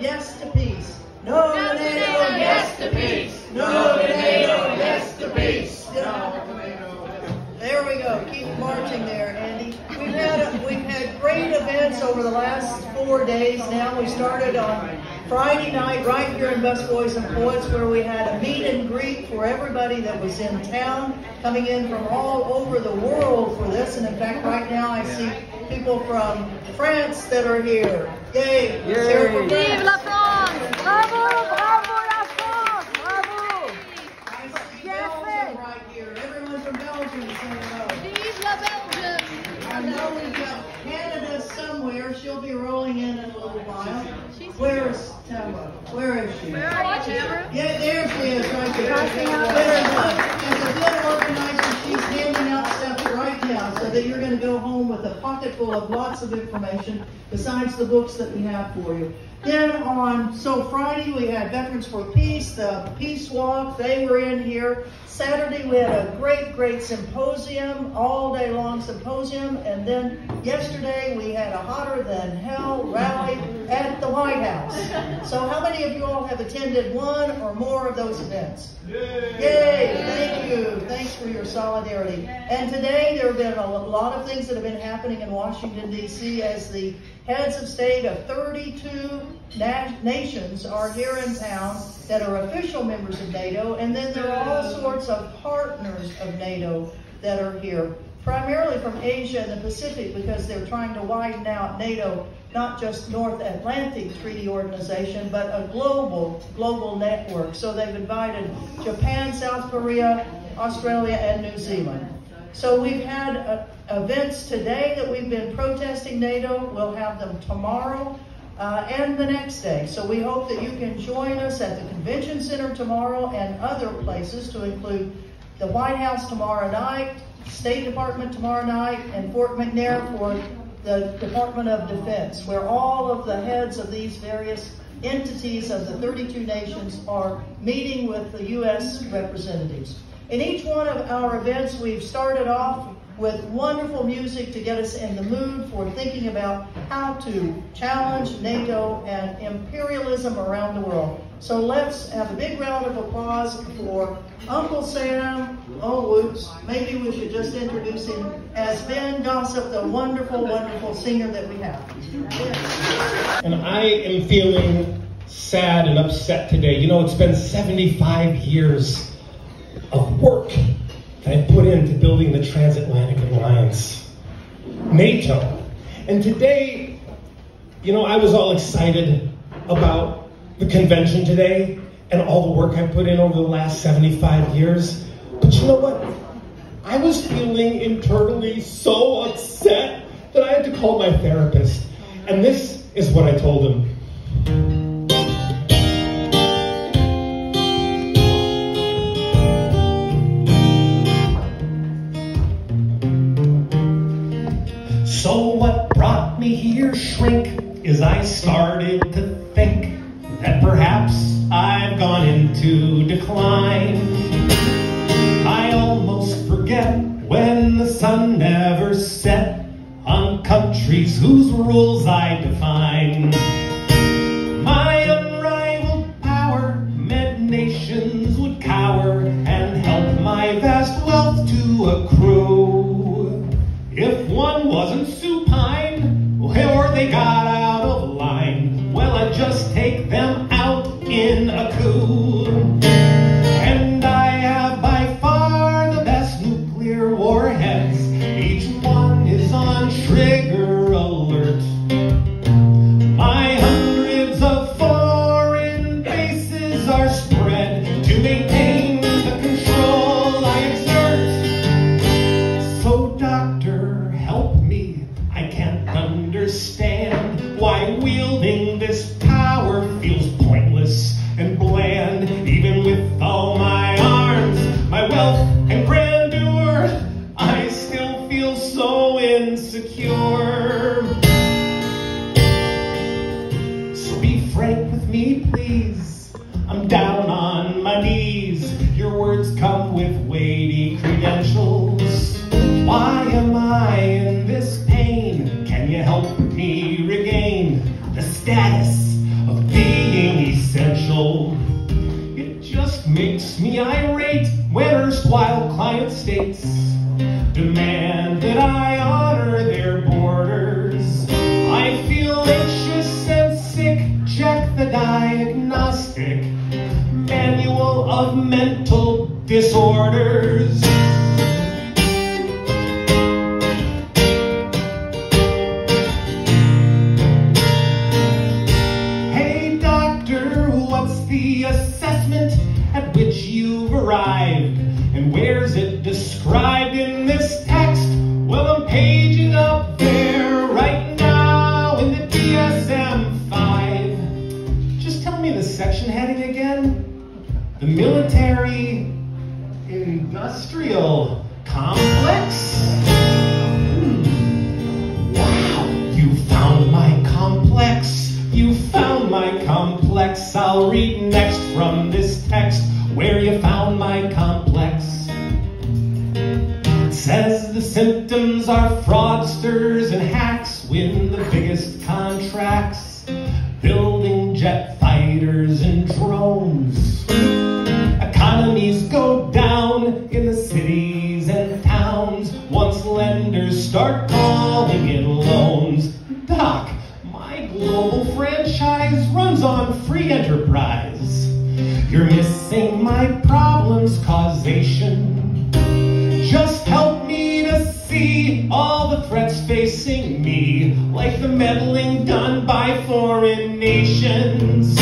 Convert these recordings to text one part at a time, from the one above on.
yes to peace. No to NATO, yes to peace. No to NATO, yes to peace. There we go. Keep marching there, Andy. We've had we've had great events over the last four days. Now we started on Friday night right here in Busboys and Poets, where we had a meet and greet for everybody that was in town, coming in from all over the world for this. And in fact, right now I see people from France that are here. Yay! Yay. Vive la France! Bravo, bravo la France! Bravo! I see Belgium right here. Everyone from Belgium is saying hello. Vive la Belgium! I know we've got Canada somewhere. She'll be rolling in in a little while. Where's Tama? Where is she? Where are you, Tamara? Yeah, there she is, right there. Passing. There's a, as a good organizer, she's handing out stuff right now so that you're going to go home with a pocket full of lots of information besides the books that we have for you. Then on, so Friday we had Veterans for Peace, the Peace Walk, they were in here. Saturday we had a great, great symposium, all day long symposium. And then yesterday we had a hotter than hell rally at the White House. So how many of you all have attended one or more of those events? Yay! Thank you. Thanks for your solidarity. And today there have been a lot of things that have been happening in Washington, D.C. as the heads of state of 32 na- nations are here in town that are official members of NATO. And then there are all sorts of partners of NATO that are here, primarily from Asia and the Pacific because they're trying to widen out NATO not just North Atlantic Treaty Organization, but a global, global network. So they've invited Japan, South Korea, Australia, and New Zealand. So we've had uh, events today that we've been protesting NATO. We'll have them tomorrow uh, and the next day. So we hope that you can join us at the Convention Center tomorrow and other places to include the White House tomorrow night, State Department tomorrow night, and Fort McNair for the Department of Defense, where all of the heads of these various entities of the 32 nations are meeting with the U.S. representatives. In each one of our events, we've started off with wonderful music to get us in the mood for thinking about how to challenge NATO and imperialism around the world. So let's have a big round of applause for Uncle Sam. Oh, whoops. Maybe we should just introduce him as Ben Grosscup, the wonderful, wonderful singer that we have. And I am feeling sad and upset today. You know, it's been 75 years of work that I put into building the transatlantic alliance, NATO. And today, you know, I was all excited about the convention today and all the work I put in over the last 75 years. But you know what? I was feeling internally so upset that I had to call my therapist. And this is what I told him. global franchise runs on free enterprise. You're missing my problem's causation. Just help me to see all the threats facing me, like the meddling done by foreign nations.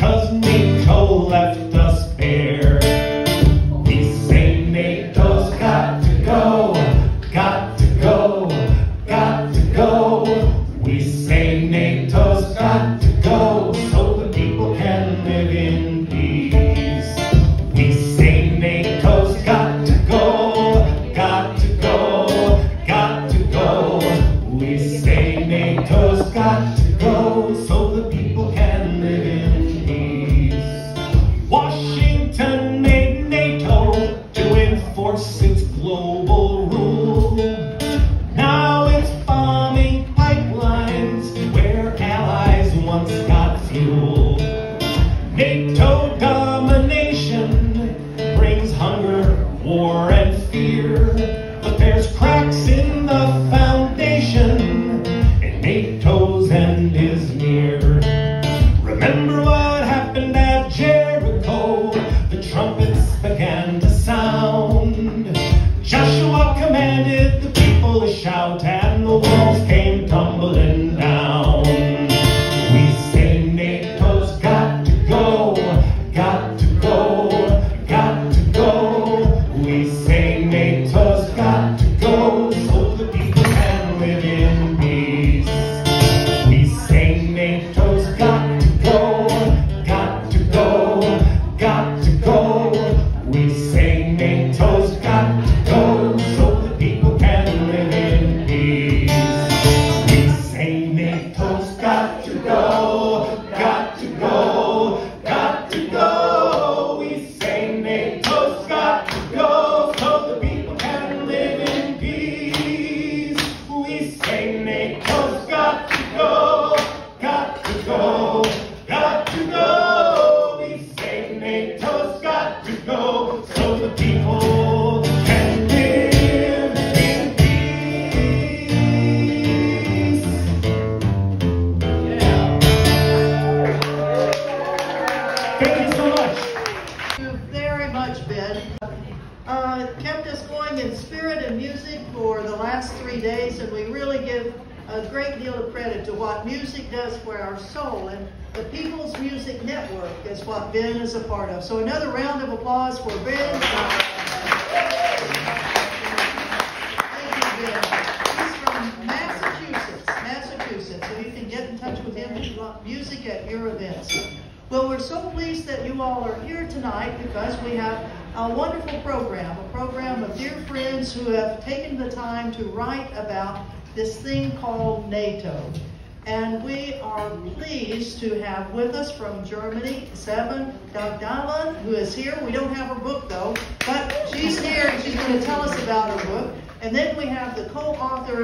Cause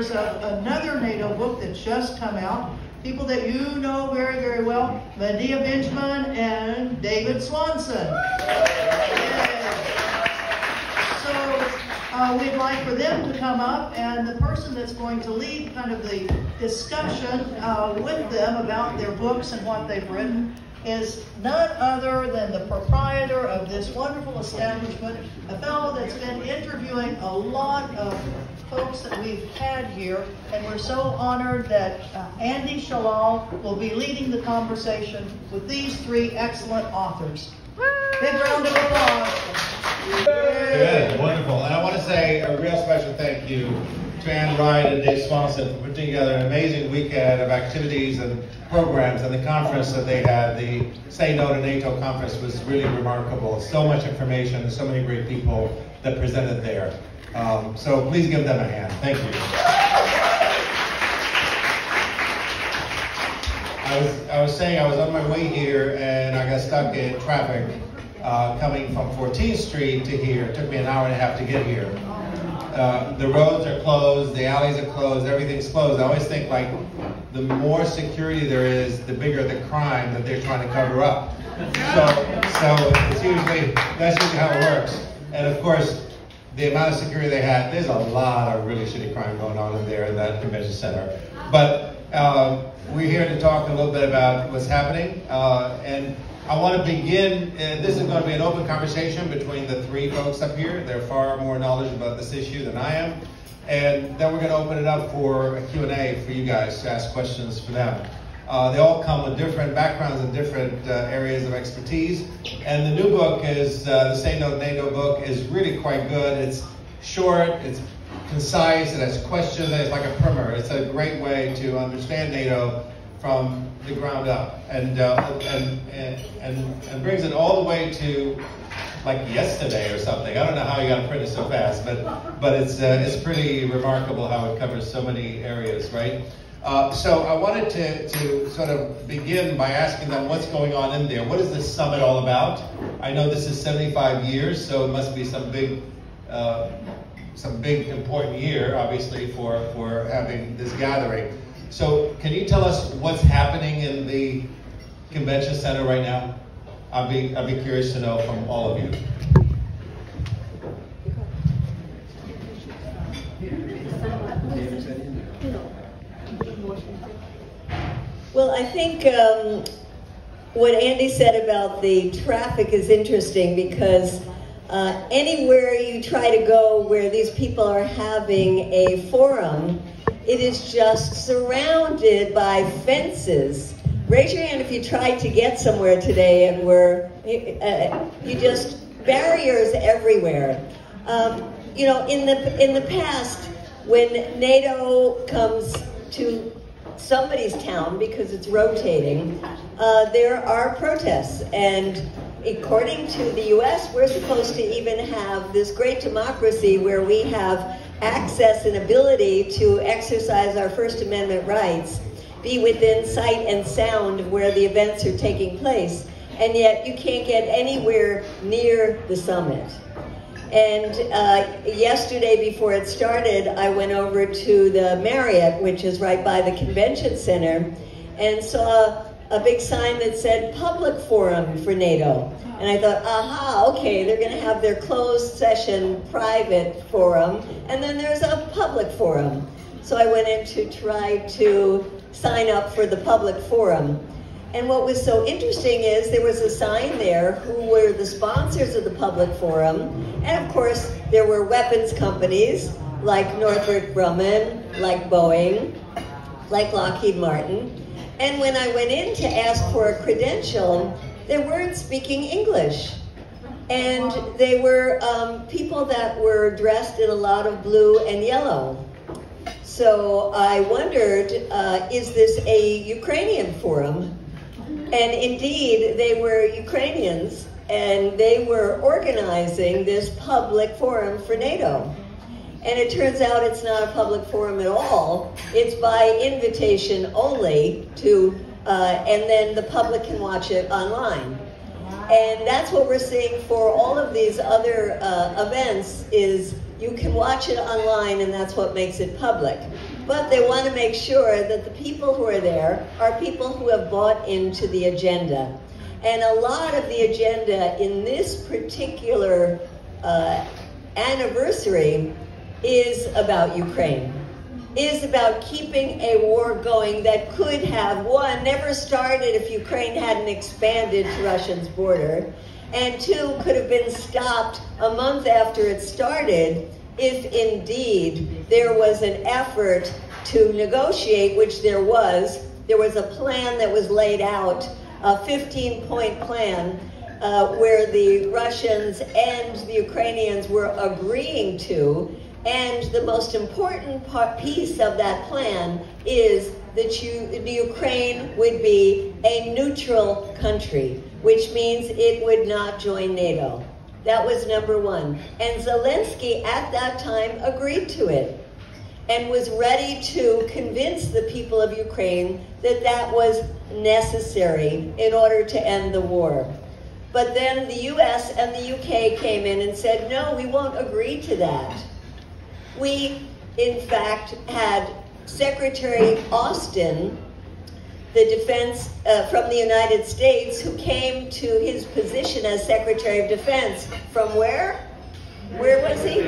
co-authors of another NATO book that's just come out, people that you know very, very well, Medea Benjamin and David Swanson. So uh, we'd like for them to come up, and the person that's going to lead kind of the discussion uh, with them about their books and what they've written is none other than the proprietor of this wonderful establishment, a fellow that's been interviewing a lot of folks that we've had here, and we're so honored that uh, Andy Shallal will be leading the conversation with these three excellent authors. Big round of applause. Good, wonderful. And I want to say a real special thank you to Ann Wright and Dave Swanson for putting together an amazing weekend of activities and programs and the conference that they had. The Say No to NATO conference was really remarkable. So much information so many great people that presented there. Um, so please give them a hand. Thank you. I was, I was saying I was on my way here and I got stuck in traffic uh, coming from 14th Street to here. It took me an hour and a half to get here. Uh, the roads are closed, the alleys are closed, everything's closed. I always think like the more security there is, the bigger the crime that they're trying to cover up. So, so it's usually that's usually how it works. And of course, the amount of security they had, there's a lot of really shitty crime going on in there in that convention center. But um, we're here to talk a little bit about what's happening. Uh, and I want to begin, uh, this is going to be an open conversation between the three folks up here. They're far more knowledgeable about this issue than I am. And then we're going to open it up for a Q&A for you guys to ask questions for them. Uh, they all come with different backgrounds and different uh, areas of expertise. And the new book is, uh, the Say No to NATO book is really quite good. It's short, it's concise, it has questions, and it's like a primer. It's a great way to understand NATO from the ground up and, uh, and, and, and, and brings it all the way to like yesterday or something. I don't know how you got to print it so fast, but, but it's, uh, it's pretty remarkable how it covers so many areas, right? Uh, so I wanted to, to sort of begin by asking them what's going on in there. What is this summit all about? I know this is 75 years, so it must be some big uh, some big important year, obviously, for, for having this gathering. So can you tell us what's happening in the convention center right now? I'd be, I'd be curious to know from all of you. Well, I think um, what Andy said about the traffic is interesting because uh, anywhere you try to go where these people are having a forum, it is just surrounded by fences. Raise your hand if you tried to get somewhere today and were, uh, you just, barriers everywhere. Um, you know, in the, in the past, when NATO comes to somebody's town because it's rotating, uh, there are protests. And according to the US, we're supposed to even have this great democracy where we have access and ability to exercise our First Amendment rights, be within sight and sound of where the events are taking place. And yet you can't get anywhere near the summit. And uh, yesterday, before it started, I went over to the Marriott, which is right by the convention center, and saw a big sign that said public forum for NATO. And I thought, aha, okay, they're going to have their closed session private forum, and then there's a public forum. So I went in to try to sign up for the public forum. And what was so interesting is there was a sign there who were the sponsors of the public forum. And of course, there were weapons companies like Northrop Grumman, like Boeing, like Lockheed Martin. And when I went in to ask for a credential, they weren't speaking English. And they were um, people that were dressed in a lot of blue and yellow. So I wondered, uh, is this a Ukrainian forum? And indeed, they were Ukrainians, and they were organizing this public forum for NATO. And it turns out it's not a public forum at all. It's by invitation only to, uh, and then the public can watch it online. And that's what we're seeing for all of these other uh, events is you can watch it online and that's what makes it public. But they want to make sure that the people who are there are people who have bought into the agenda. And a lot of the agenda in this particular uh, anniversary is about Ukraine, is about keeping a war going that could have, one, never started if Ukraine hadn't expanded to Russia's border, and two, could have been stopped a month after it started if indeed there was an effort to negotiate, which there was. There was a plan that was laid out, a 15 point plan, uh, where the Russians and the Ukrainians were agreeing to. And the most important part, piece of that plan is that you, the Ukraine would be a neutral country, which means it would not join NATO. That was number one. And Zelensky at that time agreed to it and was ready to convince the people of Ukraine that that was necessary in order to end the war. But then the US and the UK came in and said, no, we won't agree to that. We, in fact, had Secretary Austin the defense uh, from the United States who came to his position as Secretary of Defense from where? Where was he?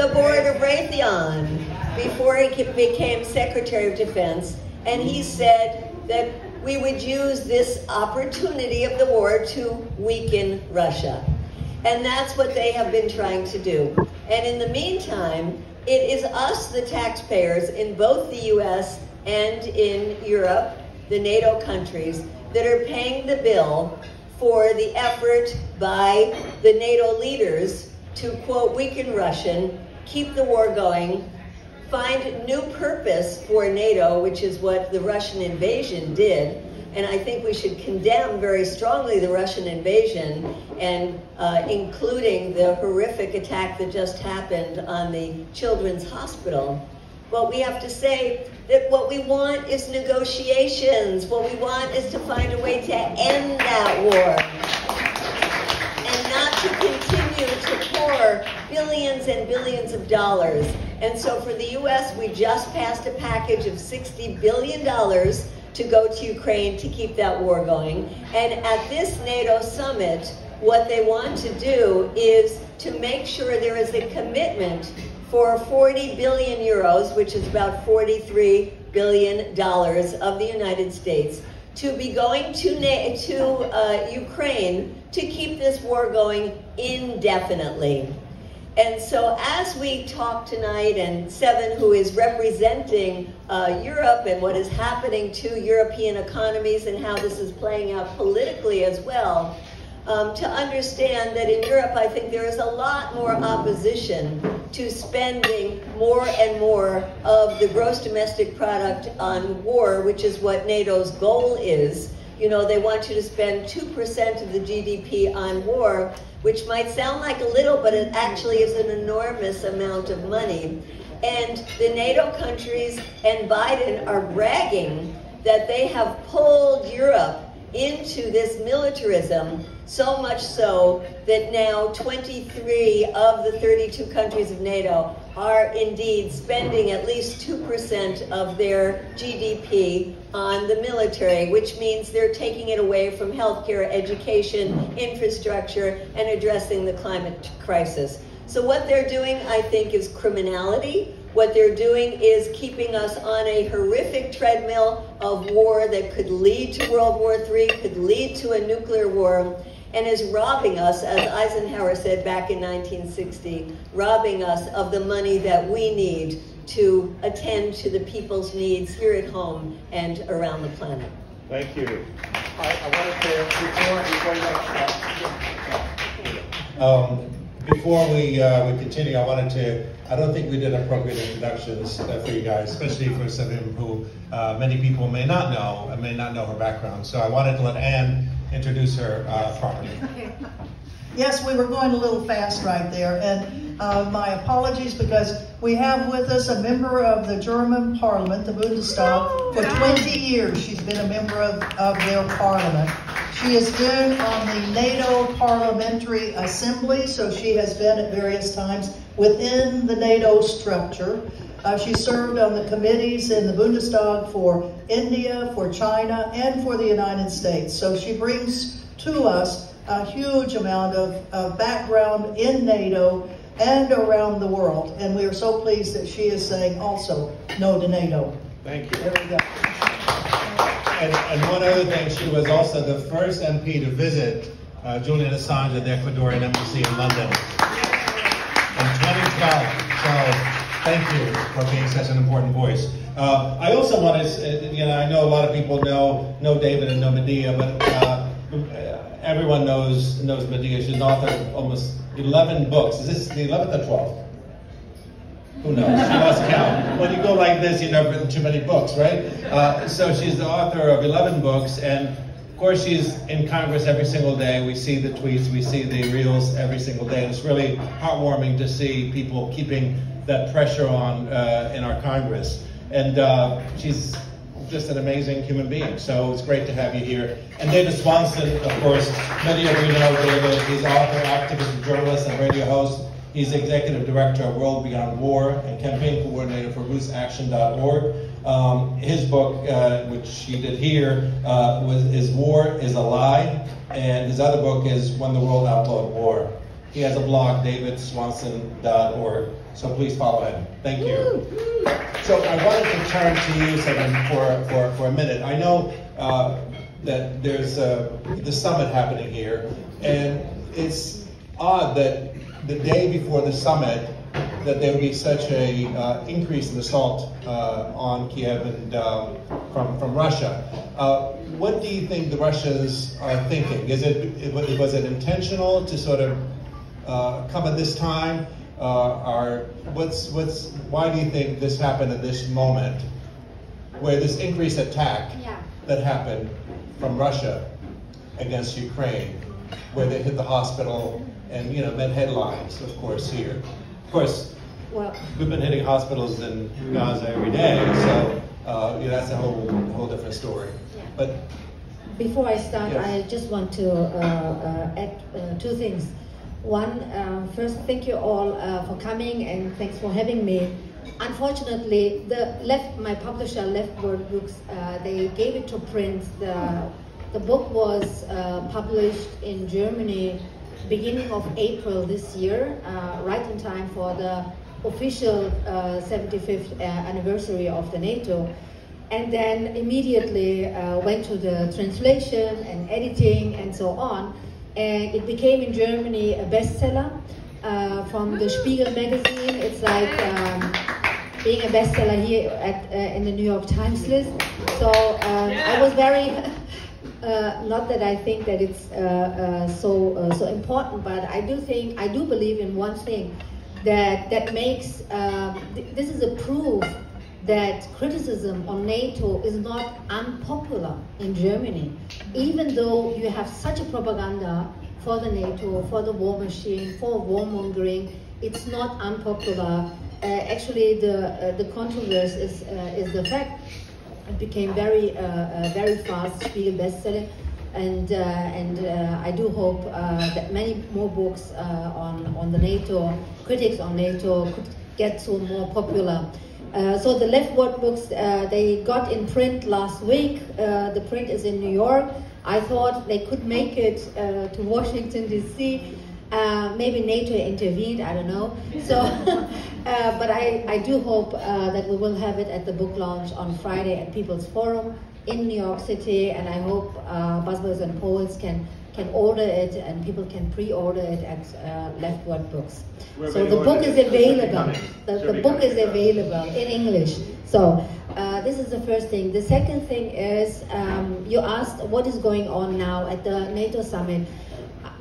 The board of Raytheon before he became Secretary of Defense. And he said that we would use this opportunity of the war to weaken Russia. And that's what they have been trying to do. And in the meantime, it is us, the taxpayers, in both the US and in Europe, the NATO countries that are paying the bill for the effort by the NATO leaders to, quote, weaken Russian, keep the war going, find new purpose for NATO, which is what the Russian invasion did. And I think we should condemn very strongly the Russian invasion, and uh, including the horrific attack that just happened on the Children's Hospital. But we have to say that what we want is negotiations. What we want is to find a way to end that war and not to continue to pour billions and billions of dollars. And so for the U.S., we just passed a package of $60 billion to go to Ukraine to keep that war going. And at this NATO summit, what they want to do is to make sure there is a commitment for 40 billion euros, which is about 43 billion dollars of the United States, to be going to to uh, Ukraine to keep this war going indefinitely. And so, as we talk tonight, and Sevim, who is representing uh, Europe and what is happening to European economies and how this is playing out politically as well, um, to understand that in Europe, I think there is a lot more opposition to spending more and more of the gross domestic product on war, which is what NATO's goal is. You know, they want you to spend 2% of the GDP on war, which might sound like a little, but it actually is an enormous amount of money. And the NATO countries and Biden are bragging that they have pulled Europe into this militarism, so much so that now 23 of the 32 countries of NATO are indeed spending at least 2% of their GDP on the military, which means they're taking it away from healthcare, education, infrastructure, and addressing the climate crisis. So what they're doing, I think, is criminality. What they're doing is keeping us on a horrific treadmill of war that could lead to World War III, could lead to a nuclear war, and is robbing us, as Eisenhower said back in 1960, robbing us of the money that we need to attend to the people's needs here at home and around the planet. Thank you. I, I wanted to, before, before you, uh, Um, before we, uh, we continue, I wanted to, I don't think we did appropriate introductions uh, for you guys, especially for some of them who uh, many people may not know, and may not know her background. So I wanted to let Anne introduce her uh, properly. Yes, we were going a little fast right there, and uh, my apologies because we have with us a member of the German parliament, the Bundestag. For 20 years, she's been a member of, of their parliament. She has been on the NATO Parliamentary Assembly, so she has been at various times within the NATO structure. Uh, she served on the committees in the Bundestag for India, for China, and for the United States. So she brings to us a huge amount of, of background in NATO and around the world. And we are so pleased that she is saying also no to NATO. thank you. There we go. And, and one other thing, she was also the first MP to visit uh, Julian Assange at the Ecuadorian Embassy in London in 2012. So thank you for being such an important voice. Uh, I also want to, you know, I know a lot of people know know David and know Medea, but uh, everyone knows knows Medea. She's an author of almost 11 books. Is this the 11th or 12th? Who knows? She lost count. When you go like this, you've never written too many books, right? Uh, so she's the author of 11 books, and of course she's in Congress every single day. We see the tweets, we see the reels every single day, and it's really heartwarming to see people keeping that pressure on uh, in our Congress. And uh, she's just an amazing human being. So it's great to have you here. And David Swanson, of course, many of you know David. He's author, activist, journalist, and radio host. He's executive director of World Beyond War and campaign coordinator for RootsAction.org. Um, his book, uh, which he did here, uh, was is War is a Lie, and his other book is When the World Outlawed War. He has a blog, davidswanson.org. So please follow him. Thank you. So I wanted to turn to you, for, for, for a minute. I know uh, that there's uh, the summit happening here, and it's odd that the day before the summit that there would be such a uh, increase in assault uh, on Kiev and um, from from Russia. Uh, what do you think the Russians are thinking? Is it was it intentional to sort of uh, come at this time? Uh, are what's what's why do you think this happened at this moment, where this increased attack Yeah. that happened from Russia against Ukraine, where they hit the hospital and you know made headlines, of course here. Of course, Well, we've been hitting hospitals in Gaza every day, so uh, you know, that's a whole whole different story. Yeah. But before I start, Yes. I just want to uh, uh, add uh, two things. One, uh, first, thank you all uh, for coming and thanks for having me. Unfortunately, the left my publisher, LeftWord Books, uh, they gave it to print. The the book was uh, published in Germany beginning of April this year, uh, right in time for the official 75th uh, anniversary of the NATO and then immediately went to the translation and editing and so on. And it became in Germany a bestseller uh, from the Spiegel magazine. It's like um, being a bestseller here at, uh, in the New York Times list. So um, I was very, uh, not that I think that it's uh, uh, so so important, but I do think I do believe in one thing that that makes th this is a proof that criticism on NATO is not unpopular in Germany, even though you have such a propaganda for the NATO, for the war machine, for warmongering, it's not unpopular. Uh, actually, the uh, the controversy is uh, is the fact. It became very uh, uh, very fast, Spiegel bestseller, and uh, and I do hope that many more books on on the NATO critics on NATO could get to more popular. Uh, so the LeftWord books, uh, they got in print last week. Uh, the print is in New York. I thought they could make it uh, to Washington, D.C. Uh, maybe NATO intervened, I don't know. So, but I, I do hope that we will have it at the book launch on Friday at People's Forum in New York City, and I hope uh, Busboys and Poets can can order it and people can pre-order it at uh, LeftWord Books. So the book is available. The, the book is available in English. So uh, this is the first thing. The second thing is um, you asked what is going on now at the NATO summit.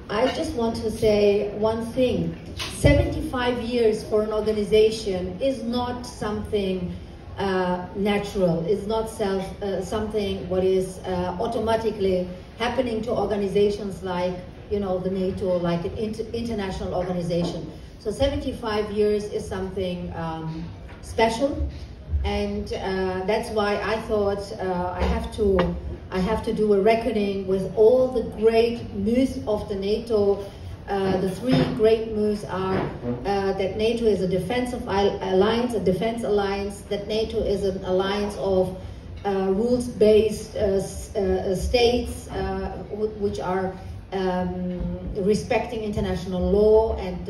I just want to say one thing. 75 years for an organization is not something uh, natural. It's not self uh, something what is uh, automatically happening to organizations like you know the NATO, like an inter international organization. So 75 years is something um, special, and uh, that's why I thought uh, I have to I have to do a reckoning with all the great moves of the NATO. Uh, the three great moves are uh, that NATO is a defensive alliance, a defense alliance, that NATO is an alliance of uh, rules-based uh, states uh, which are um, respecting international law and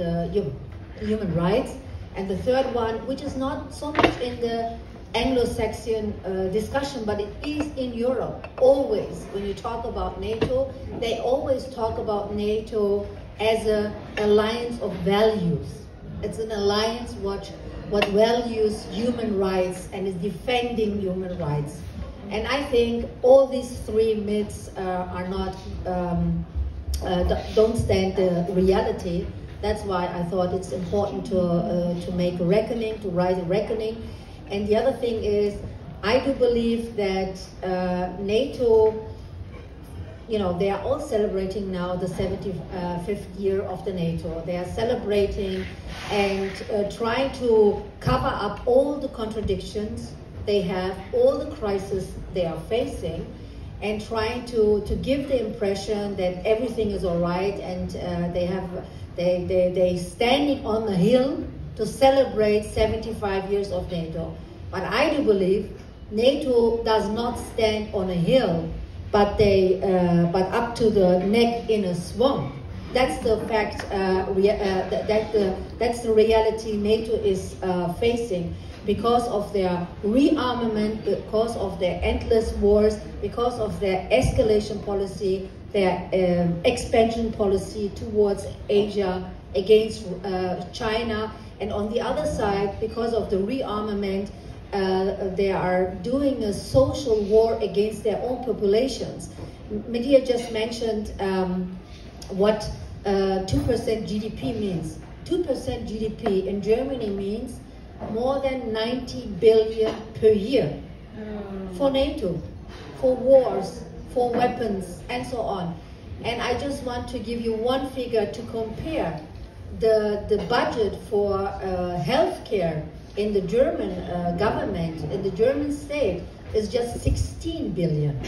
human rights. And the third one, which is not so much in the Anglo-Saxon uh, discussion, but it is in Europe. Always, when you talk about NATO, they always talk about NATO as an alliance of values. It's an alliance what, what values human rights and is defending human rights. And I think all these three myths uh, are not, um, uh, don't stand the reality. That's why I thought it's important to, uh, to make a reckoning, to write a reckoning. And the other thing is, I do believe that uh, NATO you know, they are all celebrating now the 75th year of the NATO. They are celebrating and uh, trying to cover up all the contradictions they have, all the crises they are facing, and trying to, to give the impression that everything is all right and uh, they have they, they, they standing on the hill to celebrate 75 years of NATO. But I do believe NATO does not stand on a hill but they uh, but up to the neck in a swamp. That's the fact. Uh, uh, that, that the that's the reality NATO is uh, facing because of their rearmament, because of their endless wars, because of their escalation policy, their um, expansion policy towards Asia against uh, China, and on the other side, because of the rearmament uh, they are doing a social war against their own populations. Medea just mentioned um, what uh, 2% GDP means. 2% GDP in Germany means more than 90 billion per year for NATO, for wars, for weapons, and so on. And I just want to give you one figure to compare the, the budget for uh, healthcare in the German uh, government, in the German state, is just 16 billion.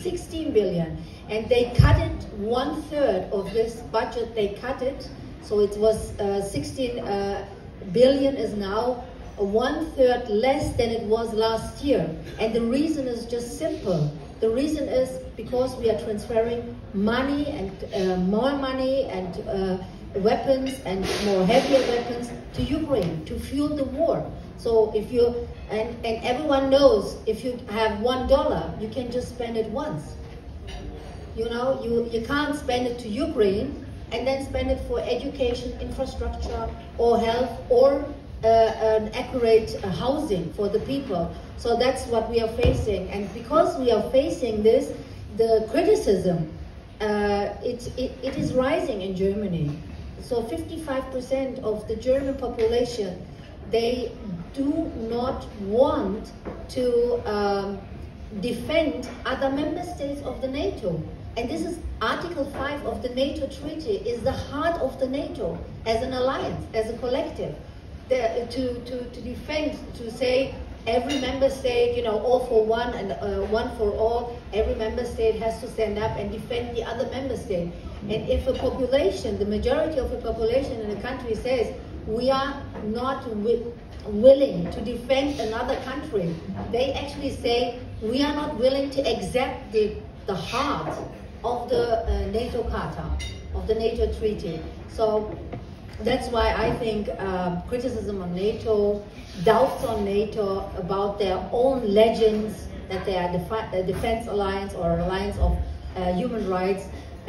16 billion. And they cut it one third of this budget, they cut it So it was uh, 16 uh, billion is now one third less than it was last year. And the reason is just simple. The reason is because we are transferring money and uh, more money and uh, weapons and more heavier weapons to Ukraine to fuel the war. So if you, and, and everyone knows if you have one dollar, you can just spend it once. You know, you, you can't spend it to Ukraine and then spend it for education, infrastructure, or health, or uh, an accurate uh, housing for the people. So that's what we are facing. And because we are facing this, the criticism, uh, it, it, it is rising in Germany. So 55% of the German population, they do not want to um, defend other member states of the NATO. And this is Article 5 of the NATO Treaty, is the heart of the NATO as an alliance, as a collective. The, to, to, to defend, to say every member state, you know, all for one and uh, one for all, every member state has to stand up and defend the other member state. And if a population, the majority of the population in a country says, we are not wi willing to defend another country, they actually say, we are not willing to accept the, the heart of the uh, NATO Charter, of the NATO Treaty. So that's why I think um, criticism on NATO, doubts on NATO about their own legends, that they are a defense alliance or alliance of uh, human rights, uh,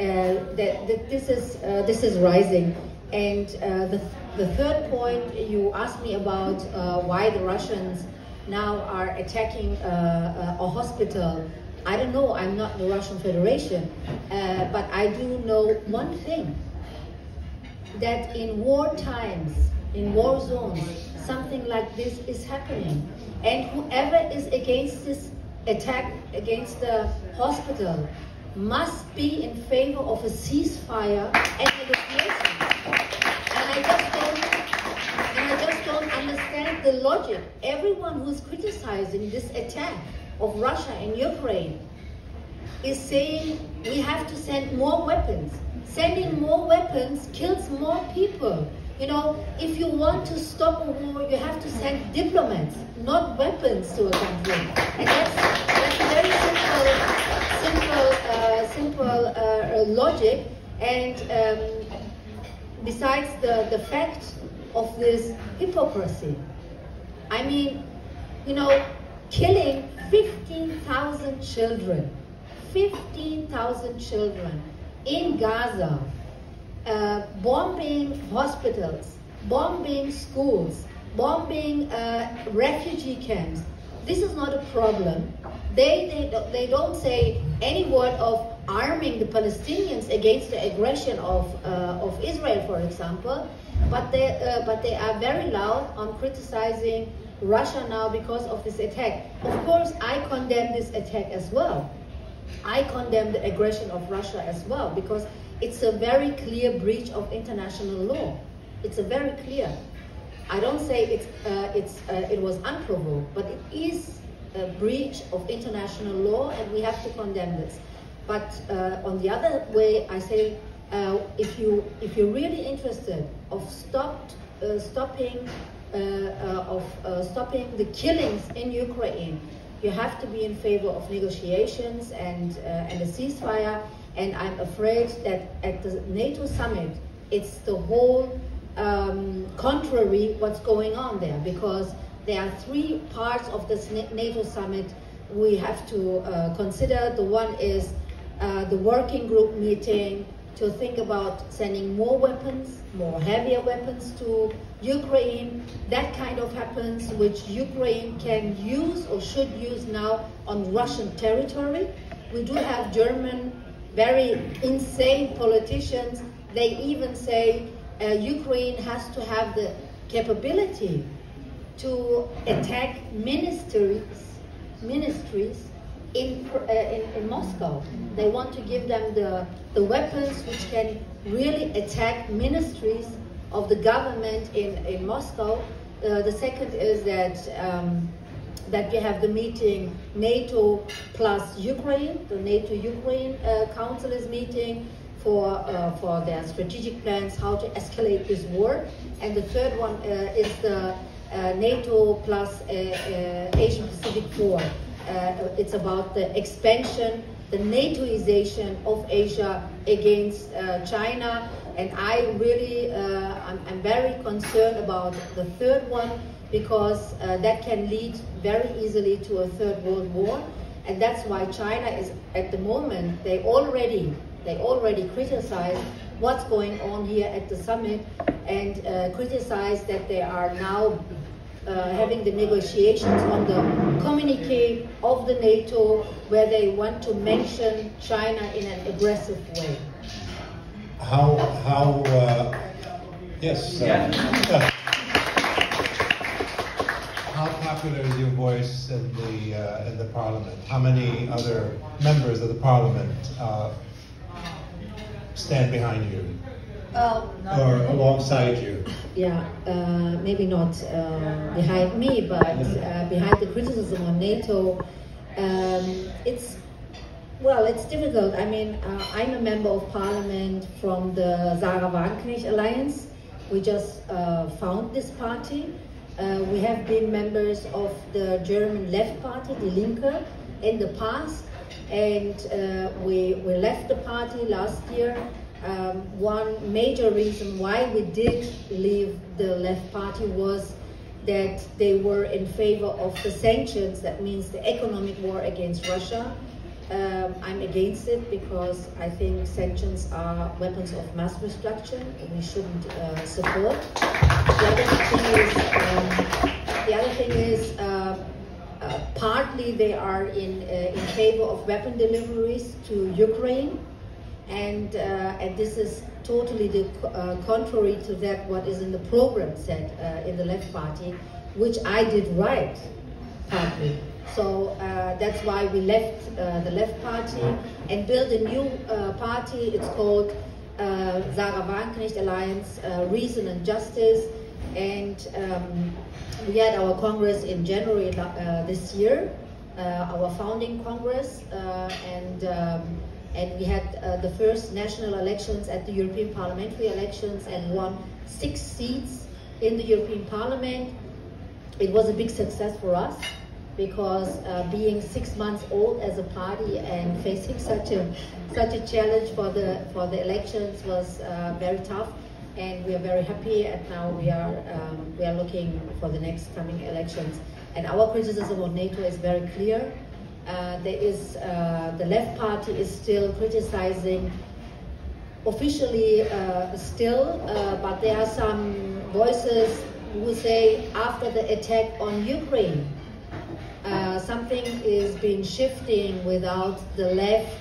that, that, this is uh, this is rising. And uh, the, the third point you asked me about uh, why the Russians now are attacking uh, a hospital I don't know, I'm not the Russian Federation, uh, but I do know one thing, that in war times, in war zones, something like this is happening. And whoever is against this attack against the hospital must be in favor of a ceasefire and negotiation. And I just don't, and I just don't understand the logic. Everyone who's criticizing this attack of Russia and Ukraine is saying we have to send more weapons. Sending more weapons kills more people. You know, if you want to stop a war, you have to send diplomats, not weapons to a country. And that's, that's a very simple, simple, uh, simple uh, logic. And um, besides the, the fact of this hypocrisy, I mean, you know, killing 15,000 children, 15,000 children in Gaza, uh, bombing hospitals, bombing schools, bombing uh, refugee camps. This is not a problem. They, they, they don't say any word of arming the Palestinians against the aggression of, uh, of Israel, for example, but they, uh, but they are very loud on criticizing Russia now because of this attack. Of course, I condemn this attack as well. I condemn the aggression of Russia as well because it's a very clear breach of international law. It's a very clear. I don't say it's, uh, it's, uh, it was unprovoked, but it is a breach of international law and we have to condemn this. But uh, on the other way, I say, uh, if, you, if you're really interested of stopped, uh, stopping of uh, stopping the killings in Ukraine, you have to be in favor of negotiations and, and a ceasefire. And I'm afraid that at the NATO summit, it's the whole um, contrary what's going on there because there are three parts of this NATO summit we have to uh, consider. The one is uh, the working group meeting to think about sending more weapons, more heavier weapons to Ukraine. That kind of weapons which Ukraine can use or should use now on Russian territory. We do have German, very insane politicians. They even say uh, Ukraine has to have the capability to attack ministries, ministries in, uh, in, in, Moscow. They want to give them the, the weapons which can really attack ministries of the government in, in Moscow. Uh, the second is that um, that we have the meeting NATO plus Ukraine. The NATO-Ukraine uh, Council is meeting for, uh, for their strategic plans, how to escalate this war. And the third one uh, is the uh, NATO plus Asian Pacific Four. Uh, it's about the expansion, the NATOization of Asia against China. And I really, I'm, I'm, very concerned about the third one because that can lead very easily to a third world war. And that's why China is, at the moment, they already, they already criticize what's going on here at the summit and uh, criticize that they are now uh, having the negotiations on the communique of the NATO where they want to mention China in an aggressive way. How, how, uh, yes. Yeah. Uh, how popular is your voice in the, uh, in the parliament? How many other members of the parliament uh, stand behind you? Uh, or alongside you? Yeah, uh, maybe not uh, behind me, but uh, behind the criticism on NATO. Um, it's well, it's difficult. I mean, uh, I'm a member of parliament from the Sahra Wagenknecht Alliance. We just uh, found this party. we have been members of the German Left Party, Die Linke, in the past, and we, we left the party last year um, one major reason why we did leave the left party was that they were in favor of the sanctions, that means the economic war against Russia. Um, I'm against it because I think sanctions are weapons of mass destruction and we shouldn't uh, support. The other thing is, um, the other thing is uh, uh, partly they are in, uh, in favor of weapon deliveries to Ukraine and uh, and this is totally the uh, contrary to that what is in the program said uh, in the left party, which I did right partly. So uh, that's why we left uh, the left party and built a new uh, party. It's called Sahra Wagenknecht Alliance, Reason and Justice, and um, we had our congress in January this year, our founding congress, and. Um, and we had uh, the first national elections at the European parliamentary elections and won six seats in the European Parliament. It was a big success for us because uh, being six months old as a party and facing such a such a challenge for the for the elections was uh, very tough. And we are very happy and now we are um, we are looking for the next coming elections. And our criticism of NATO is very clear uh, there is uh, the left party is still criticizing officially uh, still, uh, but there are some voices who say after the attack on Ukraine, uh, something is being shifting without the left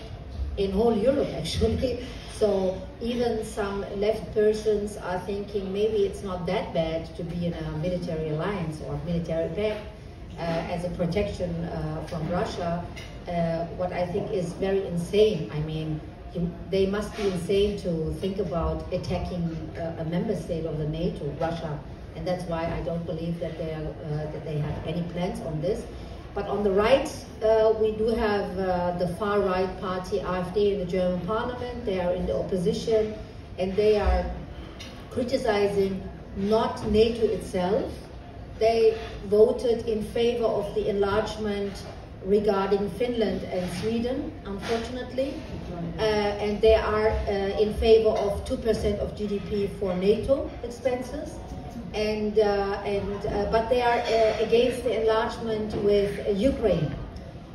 in whole Europe actually. So even some left persons are thinking maybe it's not that bad to be in a military alliance or military pact as a protection uh, from Russia, uh, what I think is very insane. I mean, they must be insane to think about attacking a member state of the NATO, Russia, and that's why I don't believe that they are, that they have any plans on this. But on the right, uh, we do have uh, the far right party AfD in the German parliament. They are in the opposition and they are criticizing not NATO itself, they voted in favor of the enlargement regarding Finland and Sweden, unfortunately, uh, and they are uh, in favor of 2% of GDP for NATO expenses, and, uh, and uh, but they are uh, against the enlargement with Ukraine,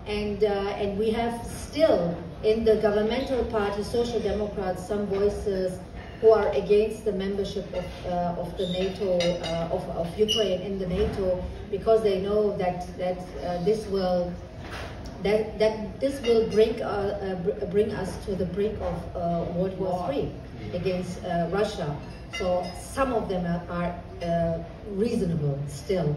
and uh, and we have still in the governmental party, Social Democrats, some voices who are against the membership of, uh, of the NATO, uh, of, of Ukraine in the NATO, because they know that, that uh, this will that, that this will bring, uh, uh, bring us to the brink of uh, World War III against Russia. So some of them are, are reasonable still.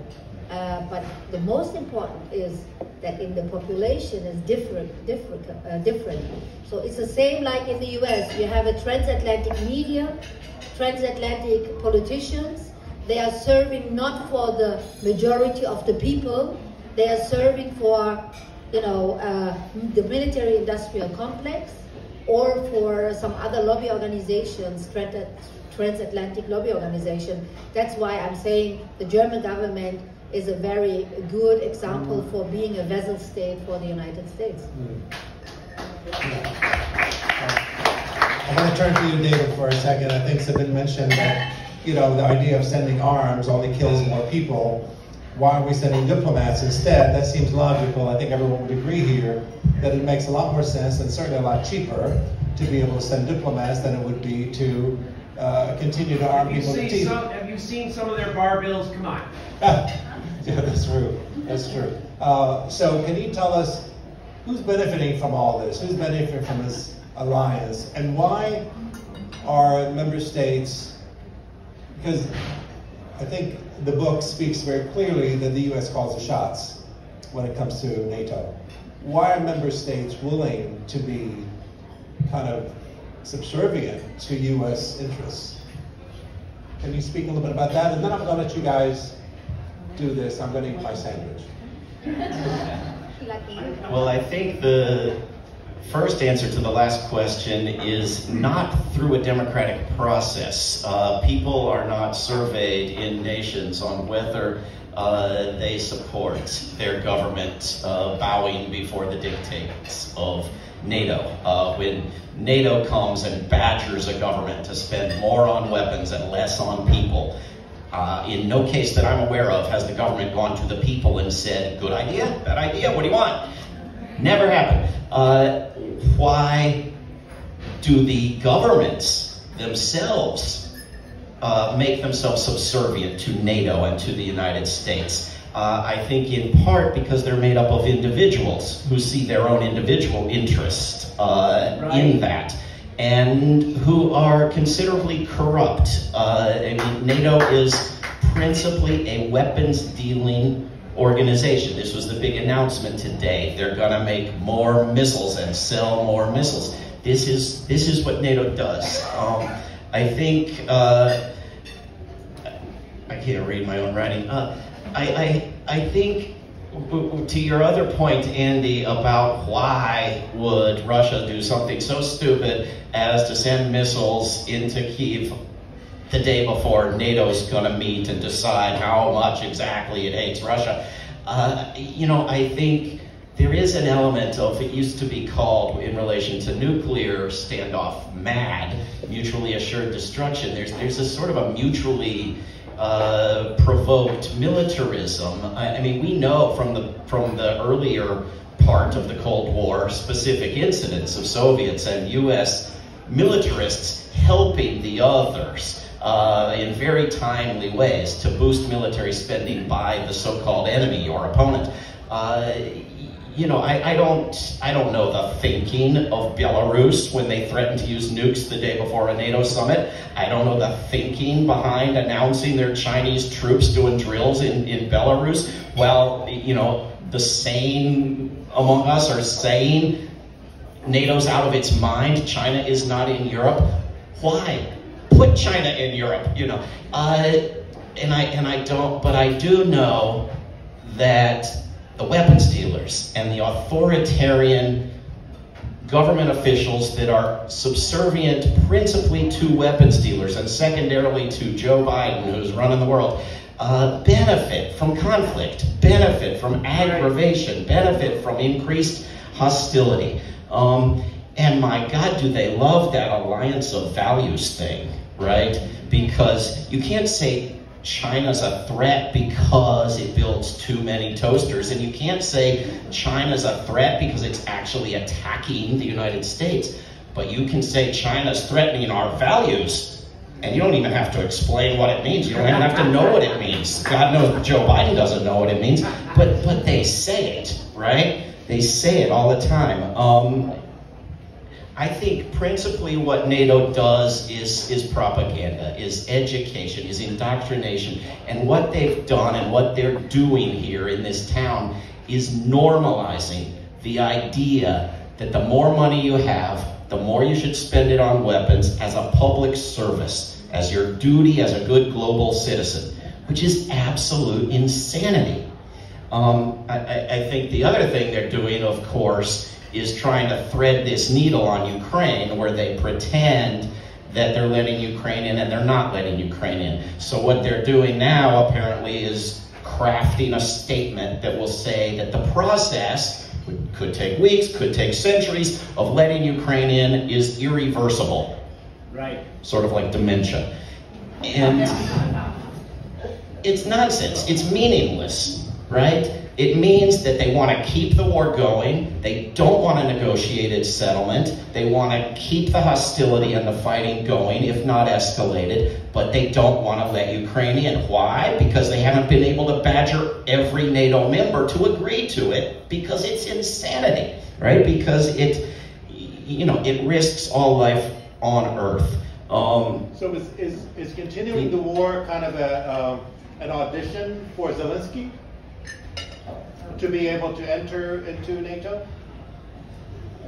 Uh, but the most important is that in the population is different, different, uh, different. So it's the same like in the U.S. You have a transatlantic media, transatlantic politicians. They are serving not for the majority of the people. They are serving for, you know, uh, the military-industrial complex. or for some other lobby organizations, transatlantic lobby organization. That's why I'm saying the German government is a very good example for being a vessel state for the United States. I want to turn to you, David, for a second. I think Sevim mentioned that, you know, the idea of sending arms only kills more people. Why are we sending diplomats instead? That seems logical. I think everyone would agree here that it makes a lot more sense and certainly a lot cheaper to be able to send diplomats than it would be to uh, continue to arm have people with seen teeth. some, Have you seen some of their bar bills? Come on. yeah, that's true. That's true. Uh, so, can you tell us who's benefiting from all this? Who's benefiting from this alliance, and why are member states? Because I think the book speaks very clearly that the U.S. calls the shots when it comes to NATO. Why are member states willing to be kind of subservient to U.S. interests? Can you speak a little bit about that? And then I'm going to let you guys do this. I'm going to eat my sandwich. Well, I think the first answer to the last question is not through a democratic process. Uh, people are not surveyed in nations on whether uh, they support their government uh, bowing before the dictates of NATO. Uh, when NATO comes and badgers a government to spend more on weapons and less on people, uh, in no case that I'm aware of has the government gone to the people and said, good idea, bad idea, what do you want? Never happened. Uh, why do the governments themselves uh, make themselves subservient to NATO and to the United States? Uh, I think in part because they're made up of individuals who see their own individual interest uh, right. in that and who are considerably corrupt. Uh, I mean, NATO is principally a weapons dealing organization. This was the big announcement today. They're going to make more missiles and sell more missiles. This is this is what NATO does. Um, I think uh, I can't read my own writing. Uh, I, I I think to your other point, Andy, about why would Russia do something so stupid as to send missiles into Kiev the day before NATO's going to meet and decide how much exactly it hates Russia. Uh, you know, I think there is an element of, it used to be called, in relation to nuclear standoff, MAD, mutually assured destruction. There's, there's a sort of a mutually uh, provoked militarism. I, I mean, we know from the, from the earlier part of the Cold War specific incidents of Soviets and U.S. militarists helping the others uh, in very timely ways to boost military spending by the so-called enemy or opponent. Uh, you know, I, I, don't, I don't know the thinking of Belarus when they threatened to use nukes the day before a NATO summit. I don't know the thinking behind announcing their Chinese troops doing drills in, in Belarus. Well, you know, the sane among us are saying NATO's out of its mind. China is not in Europe. Why? put China in Europe, you know. Uh, and I and I don't, but I do know that the weapons dealers and the authoritarian government officials that are subservient principally to weapons dealers and secondarily to Joe Biden, who's running the world, uh, benefit from conflict, benefit from aggravation, benefit from increased hostility. Um, and my God, do they love that alliance of values thing right? Because you can't say China's a threat because it builds too many toasters, and you can't say China's a threat because it's actually attacking the United States. But you can say China's threatening our values, and you don't even have to explain what it means. You don't even have to know what it means. God knows Joe Biden doesn't know what it means, but but they say it, right? They say it all the time. Um, I think principally what NATO does is, is propaganda, is education, is indoctrination. And what they've done and what they're doing here in this town is normalizing the idea that the more money you have, the more you should spend it on weapons as a public service, as your duty as a good global citizen, which is absolute insanity. Um, I, I think the other thing they're doing, of course, is trying to thread this needle on Ukraine where they pretend that they're letting Ukraine in and they're not letting Ukraine in. So what they're doing now apparently is crafting a statement that will say that the process could take weeks, could take centuries of letting Ukraine in is irreversible. Right. Sort of like dementia. And it's nonsense. It's meaningless, right? It means that they want to keep the war going. They don't want a negotiated settlement. They want to keep the hostility and the fighting going, if not escalated, but they don't want to let Ukraine in. Why? Because they haven't been able to badger every NATO member to agree to it because it's insanity, right? Because it, you know, it risks all life on Earth. Um, So is, is, is continuing the war kind of a, um, an audition for Zelensky? To be able to enter into NATO?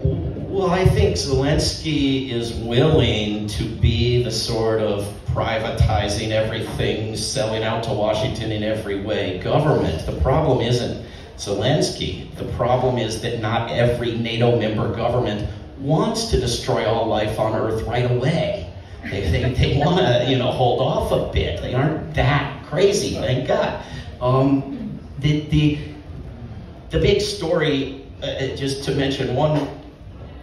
Well, I think Zelensky is willing to be the sort of privatizing everything, selling out to Washington in every way government. The problem isn't Zelensky. The problem is that not every NATO member government wants to destroy all life on Earth right away. They, they, they want to, you know, hold off a bit. They aren't that crazy, thank God. Um, the, the, the big story, uh, just to mention one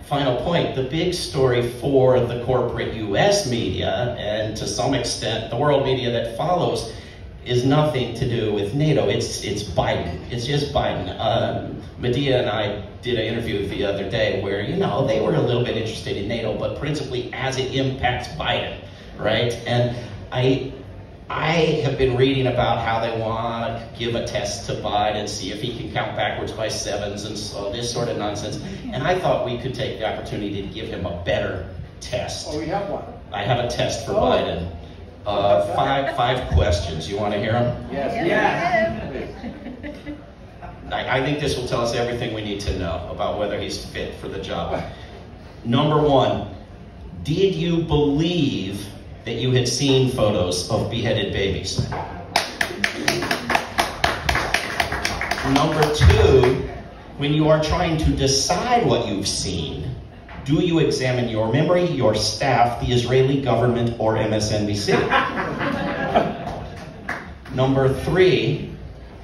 final point, the big story for the corporate US media, and to some extent the world media that follows, is nothing to do with NATO. It's, it's Biden. It's just Biden. Um, Medea and I did an interview the other day where, you know, they were a little bit interested in NATO, but principally as it impacts Biden, right? And I, I have been reading about how they want to give a test to Biden, and see if he can count backwards by sevens and so this sort of nonsense. And I thought we could take the opportunity to give him a better test. Oh, we have one. I have a test for Oh. Biden. Uh, five five questions. You want to hear them? Yes. Yes. I, I think this will tell us everything we need to know about whether he's fit for the job. Number one, did you believe that you had seen photos of beheaded babies? Number two, when you are trying to decide what you've seen, do you examine your memory, your staff, the Israeli government, or MSNBC? Number three,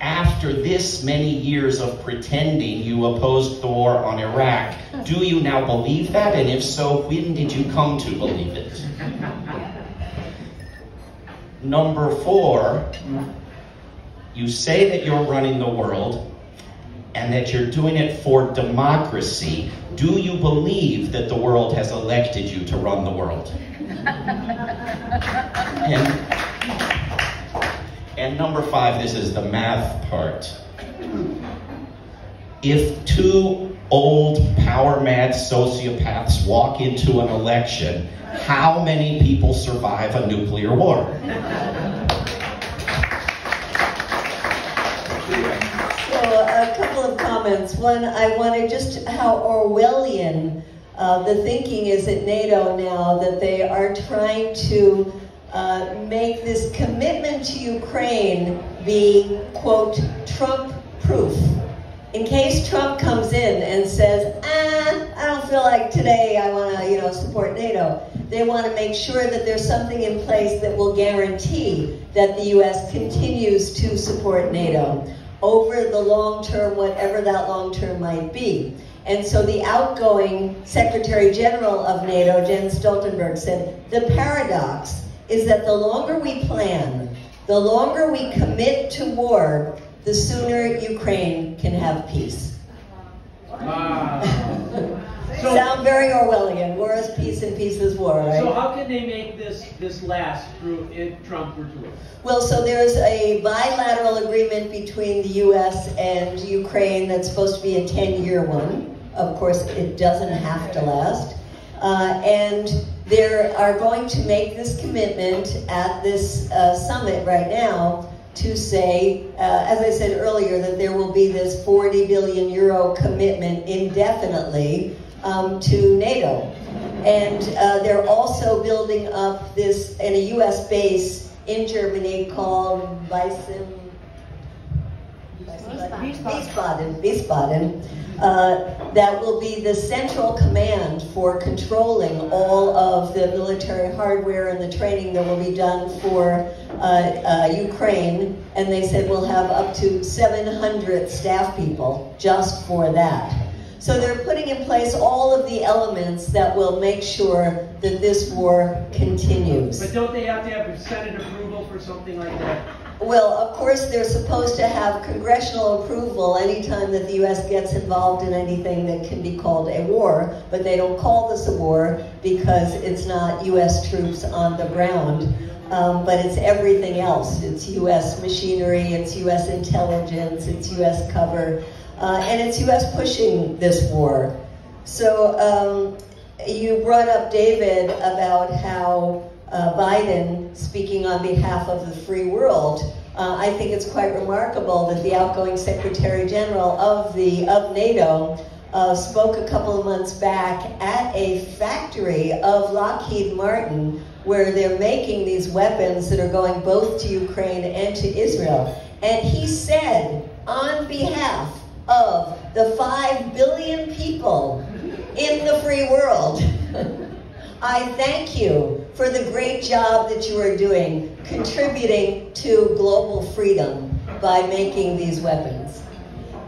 after this many years of pretending you opposed the war on Iraq, do you now believe that? And if so, when did you come to believe it? Number four, mm-hmm. you say that you're running the world and that you're doing it for democracy. Do you believe that the world has elected you to run the world? And, and number five, this is the math part. If two old power mad sociopaths walk into an election, how many people survive a nuclear war? So a couple of comments. One, I wanted just how Orwellian uh, the thinking is at NATO now that they are trying to uh, make this commitment to Ukraine be, quote, Trump proof. In case Trump comes in and says, ah, I don't feel like today I want to, you know, support NATO, they want to make sure that there's something in place that will guarantee that the U.S. continues to support NATO over the long term, whatever that long term might be. And so the outgoing Secretary General of NATO, Jens Stoltenberg, said the paradox is that the longer we plan, the longer we commit to war, the sooner Ukraine can have peace. Wow. So- Sound very Orwellian. War is peace and peace is war, right? So how can they make this, this last through, if Trump were to win? Well, so there's a bilateral agreement between the U.S. and Ukraine that's supposed to be a 10-year one. Of course, it doesn't have to last. Uh, and they are going to make this commitment at this uh, summit right now to say, uh, as I said earlier, that there will be this 40 billion euro commitment indefinitely um, to NATO. And uh, they're also building up this in a U.S. base in Germany called Weissen, Wiesbaden, Wiesbaden, uh, that will be the central command for controlling all of the military hardware and the training that will be done for uh, uh, Ukraine. And they said we'll have up to 700 staff people just for that. So they're putting in place all of the elements that will make sure that this war continues. But don't they have to have Senate approval for something like that? Well, of course, they're supposed to have congressional approval anytime that the U.S. gets involved in anything that can be called a war, but they don't call this a war because it's not U.S. troops on the ground. Um, but it's everything else. It's U.S. machinery, it's U.S. intelligence, it's U.S. cover, uh, and it's U.S. pushing this war. So um, you brought up, David, about how uh, Biden speaking on behalf of the free world. Uh, I think it's quite remarkable that the outgoing Secretary General of the of NATO uh, spoke a couple of months back at a factory of Lockheed Martin where they're making these weapons that are going both to Ukraine and to Israel. And he said, on behalf of the 5 billion people in the free world, I thank you for the great job that you are doing contributing to global freedom by making these weapons.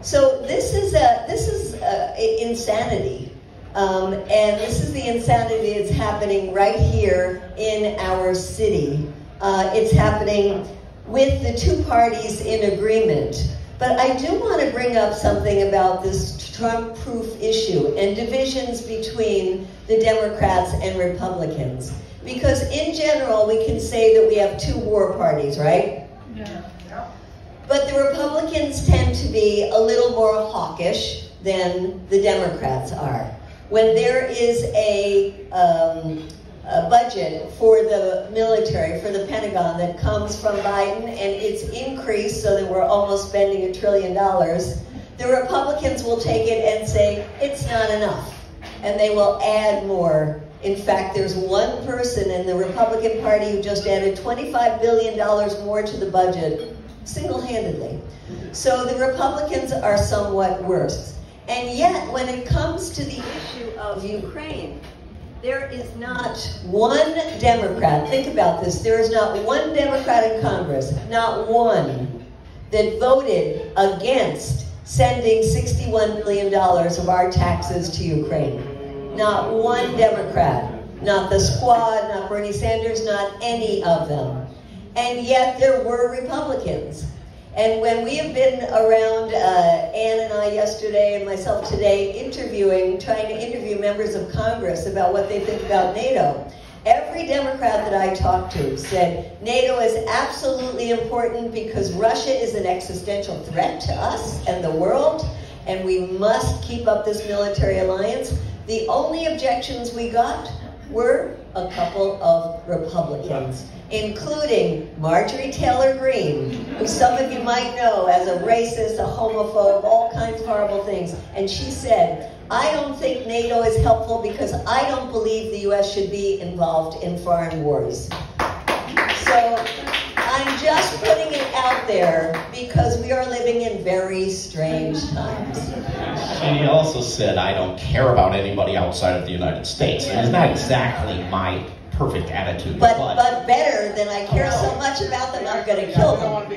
So this is a, this is a, insanity. Um, and this is the insanity that's happening right here in our city. Uh, it's happening with the two parties in agreement. But I do want to bring up something about this Trump proof issue and divisions between the Democrats and Republicans. Because in general, we can say that we have two war parties, right? Yeah. But the Republicans tend to be a little more hawkish than the Democrats are. When there is a, um, a budget for the military, for the Pentagon, that comes from Biden and it's increased so that we're almost spending a trillion dollars, the Republicans will take it and say, it's not enough. And they will add more in fact, there's one person in the Republican Party who just added $25 billion more to the budget single-handedly. So the Republicans are somewhat worse. And yet, when it comes to the issue of Ukraine, there is not one Democrat, think about this, there is not one Democrat in Congress, not one, that voted against sending $61 billion of our taxes to Ukraine. Not one Democrat. Not the squad, not Bernie Sanders, not any of them. And yet there were Republicans. And when we have been around, uh, Ann and I yesterday and myself today, interviewing, trying to interview members of Congress about what they think about NATO, every Democrat that I talked to said NATO is absolutely important because Russia is an existential threat to us and the world, and we must keep up this military alliance. The only objections we got were a couple of Republicans, including Marjorie Taylor Greene, who some of you might know as a racist, a homophobe, all kinds of horrible things. And she said, I don't think NATO is helpful because I don't believe the U.S. should be involved in foreign wars. So I'm just putting it out there because we are living in very strange times. She also said, I don't care about anybody outside of the United States. And it's not exactly my perfect attitude. But, but, but better than I care so much about them, I'm going to kill them.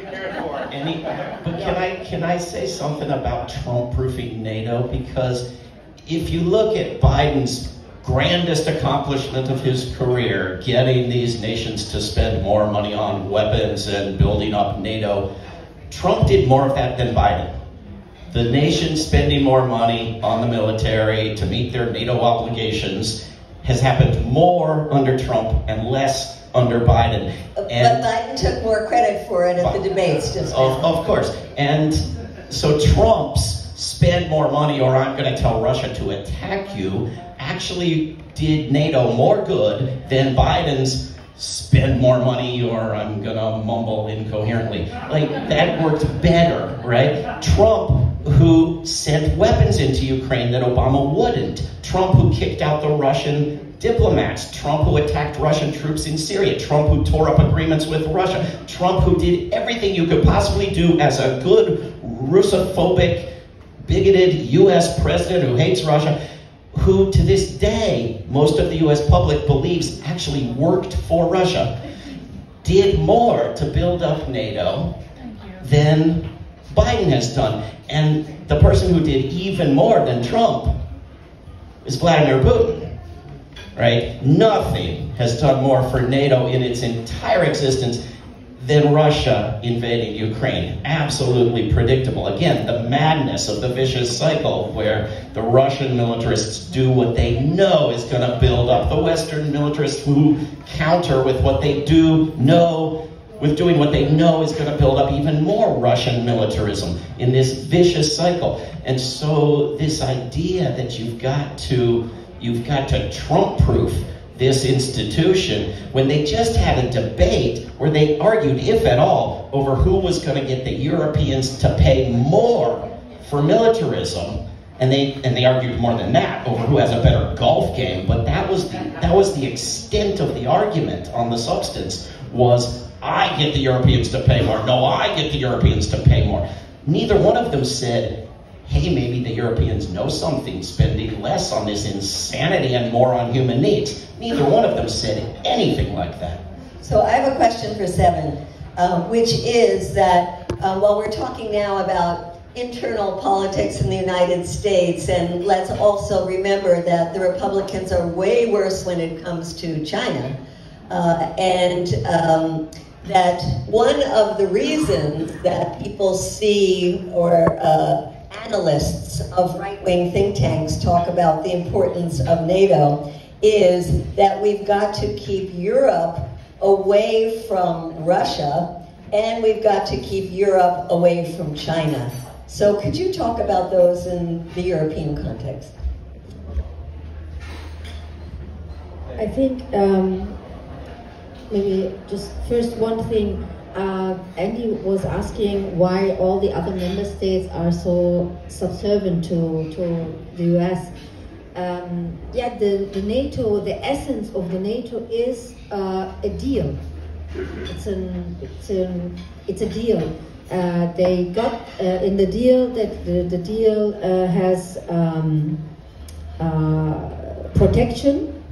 Any, but can I, can I say something about Trump proofing NATO? Because if you look at Biden's grandest accomplishment of his career, getting these nations to spend more money on weapons and building up NATO, Trump did more of that than Biden. The nation spending more money on the military to meet their NATO obligations has happened more under Trump and less under Biden. And but Biden took more credit for it at the debates just of, of course. And so Trump's spend more money or I'm going to tell Russia to attack you actually did NATO more good than Biden's spend more money or I'm to mumble incoherently. Like that worked better, right? Trump who sent weapons into Ukraine that Obama wouldn't. Trump who kicked out the Russian diplomats, Trump who attacked Russian troops in Syria, Trump who tore up agreements with Russia, Trump who did everything you could possibly do as a good Russophobic, bigoted US president who hates Russia, who to this day, most of the US public believes actually worked for Russia, did more to build up NATO than Biden has done. And the person who did even more than Trump is Vladimir Putin. Right? Nothing has done more for NATO in its entire existence than Russia invading Ukraine. Absolutely predictable. Again, the madness of the vicious cycle where the Russian militarists do what they know is going to build up the Western militarists who counter with what they do know with doing what they know is going to build up even more Russian militarism in this vicious cycle. And so this idea that you've got to you've got to Trump-proof this institution when they just had a debate where they argued, if at all, over who was going to get the Europeans to pay more for militarism. And they and they argued more than that over who has a better golf game. But that was the that was the extent of the argument on the substance was I get the Europeans to pay more. No, I get the Europeans to pay more. Neither one of them said, hey, maybe the Europeans know something, spending less on this insanity and more on human needs. Neither one of them said anything like that. So I have a question for Sevim, um, which is that um, while we're talking now about internal politics in the United States, and let's also remember that the Republicans are way worse when it comes to China, uh, and um, that one of the reasons that people see or uh, analysts of right-wing think tanks talk about the importance of NATO is that we've got to keep Europe away from Russia and we've got to keep Europe away from China. So could you talk about those in the European context? I think um, maybe just first one thing uh, Andy was asking why all the other member states are so subservient to, to the US. Um, yeah, the, the NATO, the essence of the NATO is uh, a deal. It's an, it's it's a deal. Uh, they got uh, in the deal that the, the deal uh, has um, uh, protection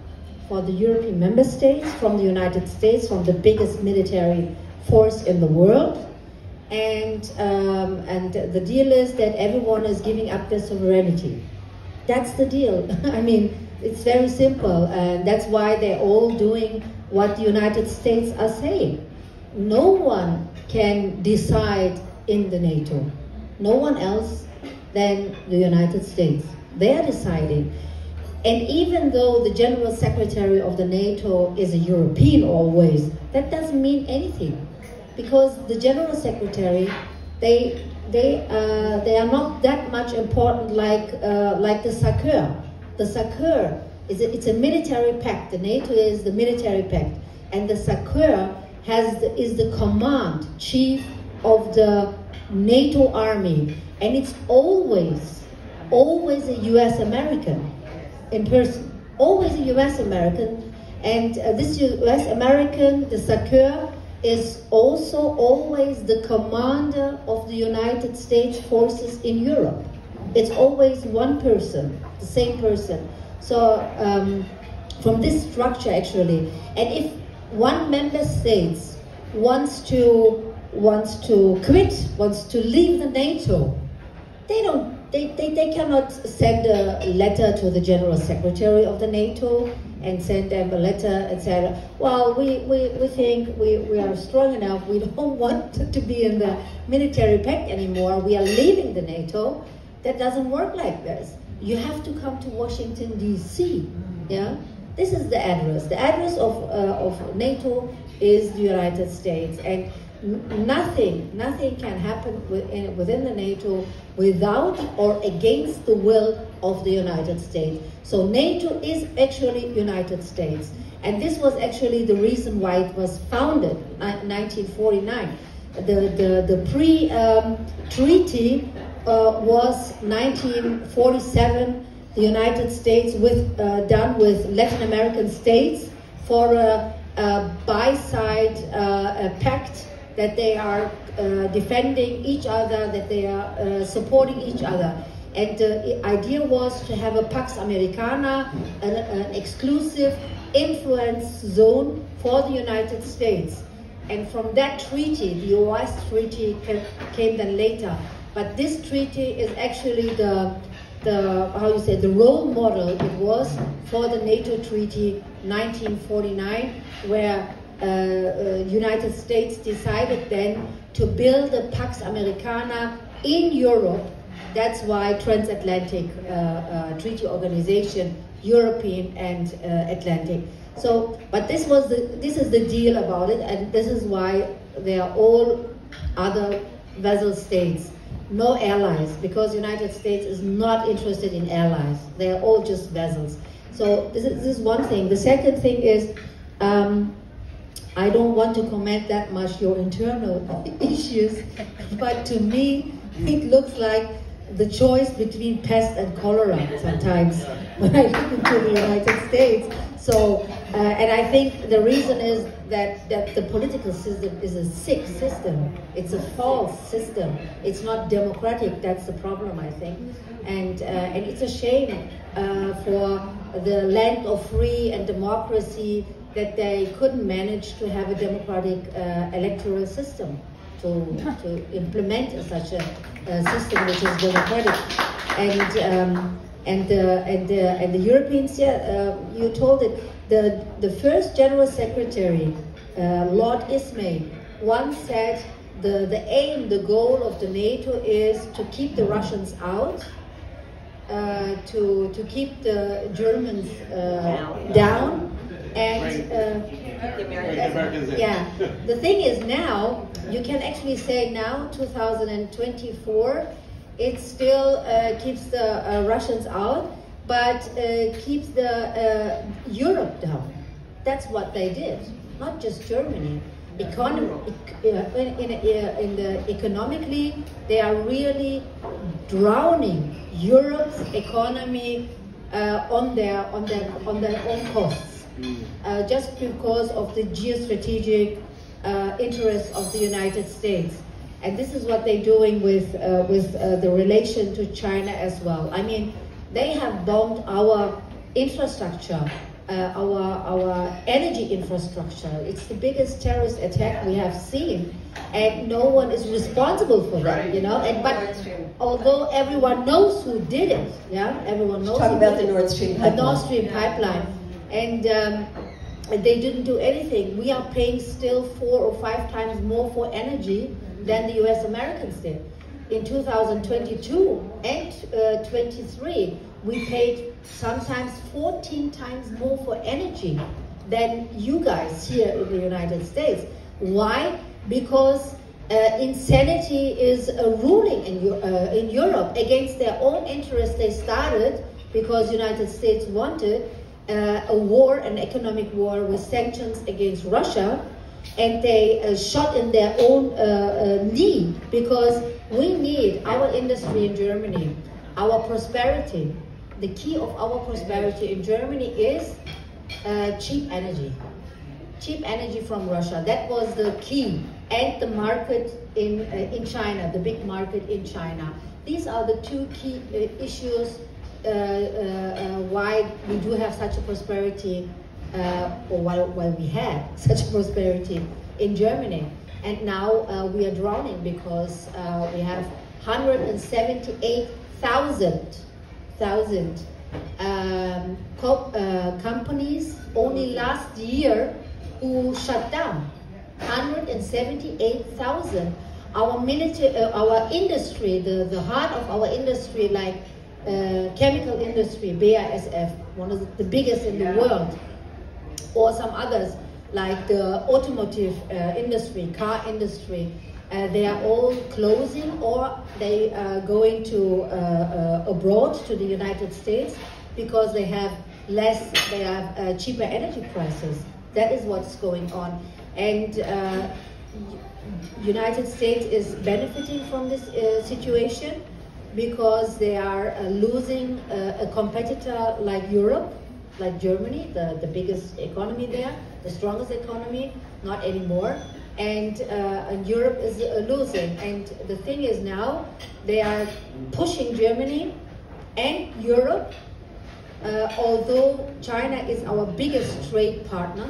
for the European member states from the United States, from the biggest military force in the world. And, um, and the deal is that everyone is giving up their sovereignty. That's the deal. I mean, it's very simple. And that's why they're all doing what the United States are saying. No one can decide in the NATO. No one else than the United States. They are deciding. And even though the General Secretary of the NATO is a European always, that doesn't mean anything because the general secretary, they they uh, they are not that much important like uh, like the SACEUR. The SACEUR is a, it's a military pact. The NATO is the military pact, and the SACEUR has the, is the command chief of the NATO army, and it's always always a U.S. American in person, always a U.S. American, and uh, this U.S. American, the SACEUR is also always the commander of the United States forces in Europe. It's always one person, the same person. So um, from this structure actually, and if one member state wants to wants to quit, wants to leave the NATO, they don't they, they, they cannot send a letter to the General Secretary of the NATO and send them a letter and say, well, we, we, we think we, we are strong enough, we don't want to be in the military pact anymore, we are leaving the NATO. That doesn't work like this. You have to come to Washington, D.C., yeah? This is the address. The address of, uh, of NATO is the United States. And nothing, nothing can happen within, within the NATO without or against the will of the United States. So NATO is actually United States. And this was actually the reason why it was founded in 1949. The, the, the pre-treaty um, uh, was 1947 the United States with uh, done with Latin American states for a, a by-side uh, pact that they are uh, defending each other, that they are uh, supporting each other. And the idea was to have a Pax Americana, an, an exclusive influence zone for the United States. And from that treaty, the OAS treaty came, then later. But this treaty is actually the, the how you say, the role model it was for the NATO treaty 1949, where United States decided then to build a Pax Americana in Europe. That's why transatlantic uh, uh, treaty organization, European and uh, Atlantic. So, but this was the this is the deal about it, and this is why they are all other vassal states, no allies, because United States is not interested in allies. They are all just vassals. So this is, this is one thing. The second thing is. Um, I don't want to comment that much your internal issues, but to me, it looks like the choice between pest and cholera sometimes when I look into the United States. So, uh, and I think the reason is that, that the political system is a sick system. It's a false system. It's not democratic. That's the problem, I think. And, uh, and it's a shame uh, for the land of free and democracy that they couldn't manage to have a democratic uh, electoral system to, to implement such a, a, system which is democratic. And um, and the and the and the Europeans, yeah, uh, you told it. The the first General Secretary, uh, Lord Ismay, once said the the aim, the goal of the NATO is to keep the Russians out. Uh, to to keep the Germans uh, down, and uh, yeah, the thing is now you can actually say now 2024 it still uh, keeps the uh, Russians out, but uh, keeps the uh, Europe down. That's what they did, not just Germany. Economy, in, in, in the economically, they are really drowning Europe's economy uh, on their on their on their own costs, uh, just because of the geostrategic interests of the United States. And this is what they're doing with, uh, with uh, the relation to China as well. I mean, they have bombed our infrastructure, uh, our, our energy infrastructure. It's the biggest terrorist attack we have seen. And no one is responsible for that, right. you know. And but although everyone knows who did it, yeah, everyone knows. Talk about the Nord Stream pipeline. The Nord Stream pipeline, and um, they didn't do anything. We are paying still four or five times more for energy than the US Americans did. In 2022 and uh, 23, we paid sometimes 14 times more for energy than you guys here in the United States. Why? Because uh, insanity is a ruling in, uh, in Europe against their own interests. They started because United States wanted uh, a war, an economic war with sanctions against Russia, and they uh, shot in their own uh, uh, knee because we need our industry in Germany, our prosperity. The key of our prosperity in Germany is uh, cheap energy. Cheap energy from Russia. That was the key. And the market in, uh, in China, the big market in China. These are the two key issues why we do have such a prosperity uh, or while, while we had such a prosperity in Germany. And now uh, we are drowning because uh, we have 178,000 thousand um, co uh, companies only last year who shut down. 178,000. Our military, uh, our industry, the, the heart of our industry, like uh, chemical industry, BASF, one of the biggest in the world, or some others like the automotive uh, industry, car industry, uh, they are all closing or they are going to uh, uh abroad to the United States because they have less, they have uh, cheaper energy prices. That is what's going on. And uh, United States is benefiting from this situation because they are uh, losing uh, a competitor like Europe, like Germany, the, the biggest economy there, the strongest economy, not anymore. And, uh, and Europe is uh, losing. And the thing is now, they are pushing Germany and Europe, uh, although China is our biggest trade partner,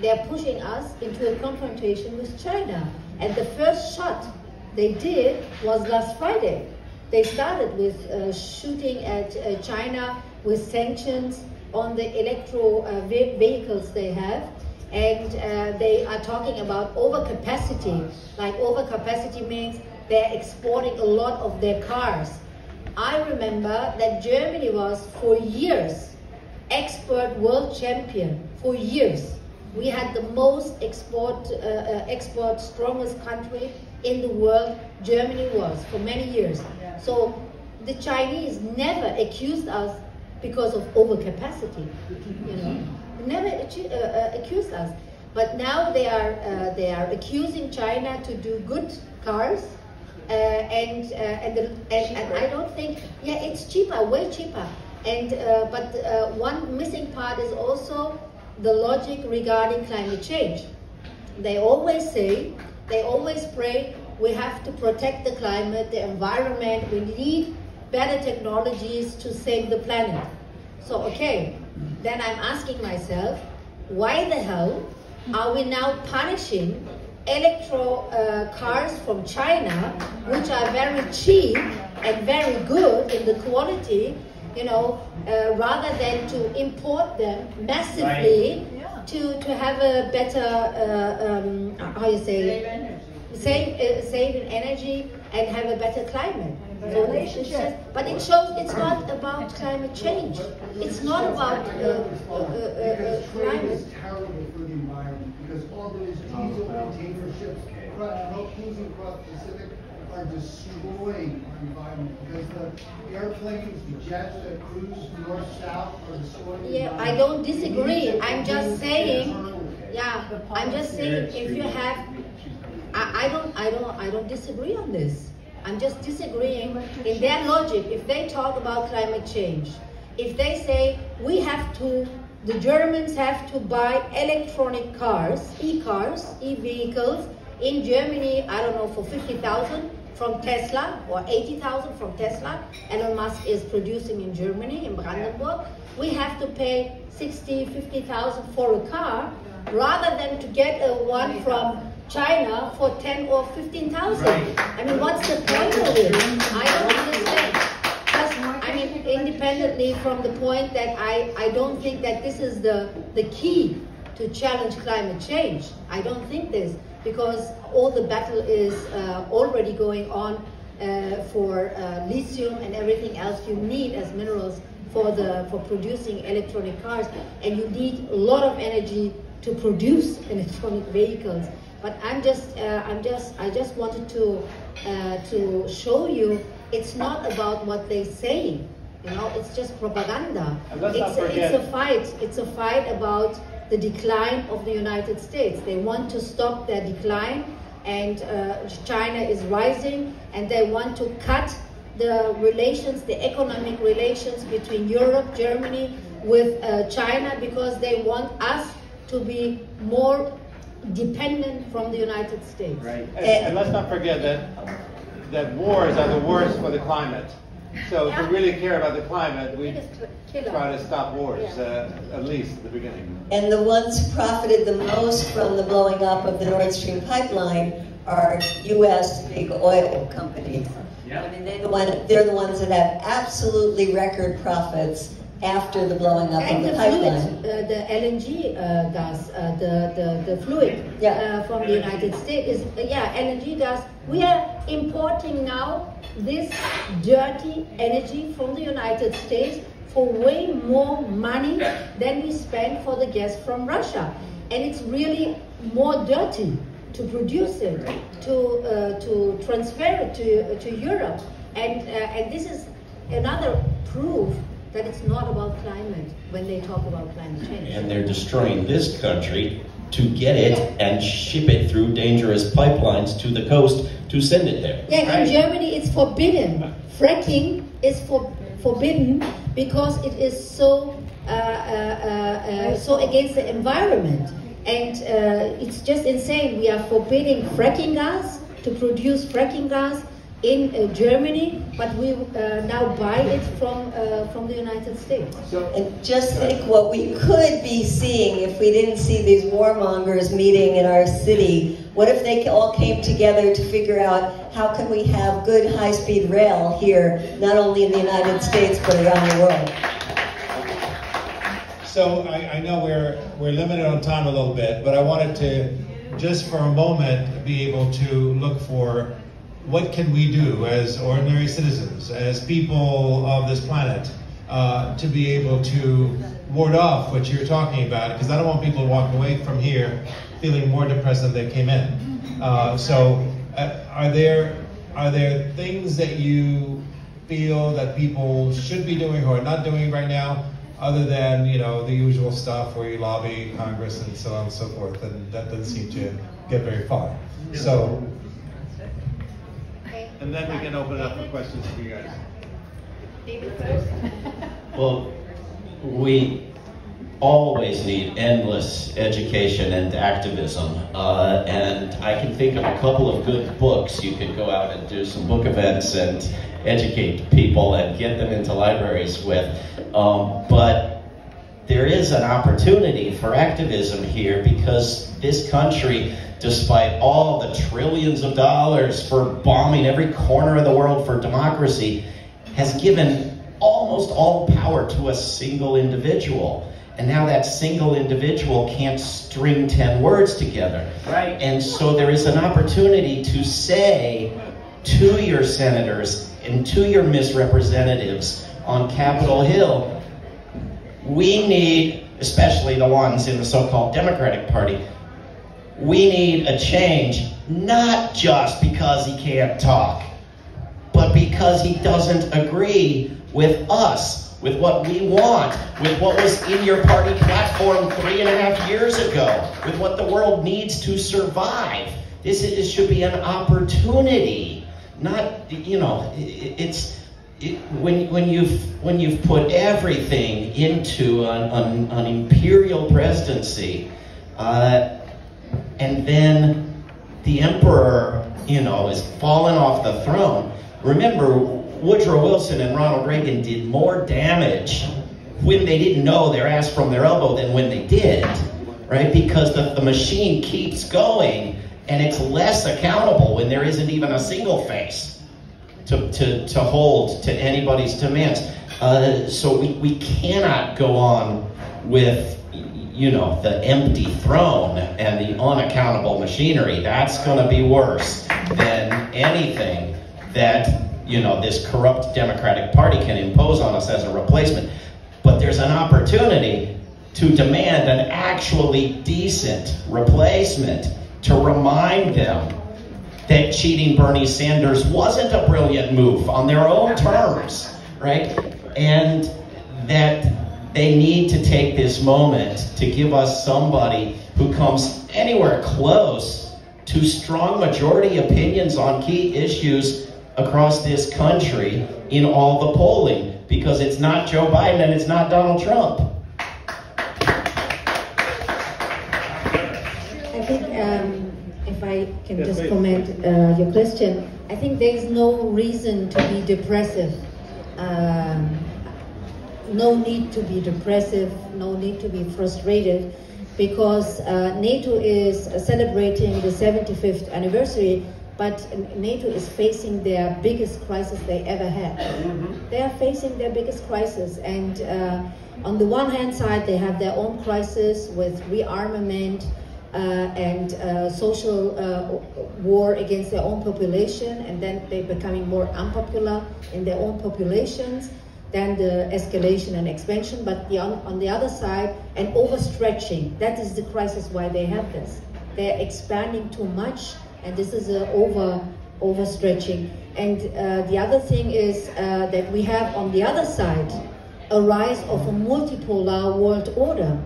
they are pushing us into a confrontation with China. And the first shot they did was last Friday. They started with uh, shooting at uh, China with sanctions on the electro uh, ve- vehicles they have. And uh, they are talking about overcapacity. Like overcapacity means they're exporting a lot of their cars. I remember that Germany was for years export world champion for years. We had the most export, uh, uh, export strongest country in the world. Germany was for many years. So the Chinese never accused us because of overcapacity. You know, never uh, uh, accused us. But now they are uh, they are accusing China to do good cars. Uh, and, uh, and, the, and, and I don't think, yeah, it's cheaper, way cheaper. And, uh, but uh, one missing part is also the logic regarding climate change. They always say, they always pray, we have to protect the climate, the environment, we need better technologies to save the planet. So, okay, then I'm asking myself, why the hell are we now punishing electro uh, cars from China, which are very cheap and very good in the quality, you know, uh, rather than to import them massively to, to have a better, uh, um, how you say, save, uh, save energy and have a better climate. So it's just, but it shows it's not about climate change. It's not about uh, uh, uh, uh, climate. It's terrible for the environment because all those diesel container ships cro- cruising across the Pacific are destroying our environment because the airplanes, the jets that cruise north-south are destroying the Yeah, environment. I don't disagree. I'm just saying, yeah, I'm just saying if you have, I, I don't, I don't, I don't disagree on this. I'm just disagreeing in their logic. If they talk about climate change, if they say we have to, the Germans have to buy electronic cars, e-cars, e-vehicles in Germany, I don't know, for 50,000 from Tesla or 80,000 from Tesla. Elon Musk is producing in Germany, in Brandenburg. We have to pay 60, 50,000 for a car rather than to get a one from China for 10 or 15,000. I mean, what's the point of it? I don't understand. Just, I mean, independently from the point that I, I don't think that this is the, the key to challenge climate change. I don't think this because all the battle is uh, already going on uh, for uh, lithium and everything else you need as minerals for the for producing electronic cars, and you need a lot of energy to produce electronic vehicles. But I'm just uh, I'm just I just wanted to uh, to show you it's not about what they say. You know, it's just propaganda. And let's not It's a, it's a fight. It's a fight about the decline of the United States. They want to stop their decline, and uh, China is rising, and they want to cut the relations, the economic relations between Europe, Germany, with uh, China, because they want us to be more dependent from the United States. Right. And, and let's not forget that that wars are the worst for the climate. So if we really care about the climate, we Biggest killer. try to stop wars, Yeah. uh, at least at the beginning. And the ones who profited the most from the blowing up of the Nord Stream pipeline are U.S. big oil companies. I mean, they're the, one, they're the ones that have absolutely record profits after the blowing up of And the the fluid, pipeline. uh, the LNG uh, gas, uh, the, the, the fluid Yeah. uh, from the United States is, uh, yeah, LNG gas. We are importing now this dirty energy from the United States for way more money than we spend for the gas from Russia. And it's really more dirty to produce it, to, uh, to transfer it to, to Europe. And, uh, and this is another proof that it's not about climate when they talk about climate change. And they're destroying this country to get it and ship it through dangerous pipelines to the coast to send it there. Yeah, right? in Germany it's forbidden. Fracking is for, forbidden because it is so uh, uh, uh, uh, so against the environment, and uh, it's just insane. We are forbidding fracking gas to produce fracking gas in uh, Germany, but we uh, now buy it from uh, from the United States. And just think what we could be seeing if we didn't see these warmongers meeting in our city. What if they all came together to figure out how can we have good high-speed rail here, not only in the United States, but around the world? So I, I know we're, we're limited on time a little bit, but I wanted to, just for a moment, be able to look for what can we do as ordinary citizens, as people of this planet, uh, to be able to ward off what you're talking about, because I don't want people to walk away from here feeling more depressed than they came in. Uh, so uh, are there are there things that you feel that people should be doing or are not doing right now other than you know the usual stuff where you lobby Congress and so on and so forth, and that doesn't seem to get very far. So, And then we can open it up for questions for you guys. Well, we always need endless education and activism. Uh, and I can think of a couple of good books you could go out and do some book events and educate people and get them into libraries with. Um, but there is an opportunity for activism here because this country, despite all the trillions of dollars for bombing every corner of the world for democracy, has given almost all power to a single individual. And now that single individual can't string 10 words together. Right. And so there is an opportunity to say to your senators and to your misrepresentatives on Capitol Hill, we need, especially the ones in the so-called Democratic Party, we need a change, not just because he can't talk, but because he doesn't agree with us, with what we want, with what was in your party platform three and a half years ago, with what the world needs to survive. This is, should be an opportunity, not, you know, it, it's, it, when, when, you've, when you've put everything into an, an, an imperial presidency, uh, and then the emperor, you know, is fallen off the throne. Remember, Woodrow Wilson and Ronald Reagan did more damage when they didn't know their ass from their elbow than when they did, right? Because the, the machine keeps going and it's less accountable when there isn't even a single face to, to, to hold to anybody's demands. Uh, so we, we cannot go on with you know, the empty throne and the unaccountable machinery, that's going to be worse than anything that, you know, this corrupt Democratic Party can impose on us as a replacement. But there's an opportunity to demand an actually decent replacement, to remind them that cheating Bernie Sanders wasn't a brilliant move on their own terms, right? And that they need to take this moment to give us somebody who comes anywhere close to strong majority opinions on key issues across this country in all the polling because it's not Joe Biden and it's not Donald Trump. I think um, if I can just comment uh, your question, I think there is no reason to be depressive. Um, no need to be depressive, no need to be frustrated, because uh, NATO is celebrating the 75th anniversary, but NATO is facing their biggest crisis they ever had. They are facing their biggest crisis, and uh, on the one hand side, they have their own crisis with rearmament, uh, and uh, social uh, war against their own population, and then they're becoming more unpopular in their own populations than the escalation and expansion. But the, on, on the other side, an overstretching. That is the crisis why they have this. They're expanding too much, and this is an over overstretching. And uh, the other thing is uh, that we have on the other side a rise of a multipolar world order.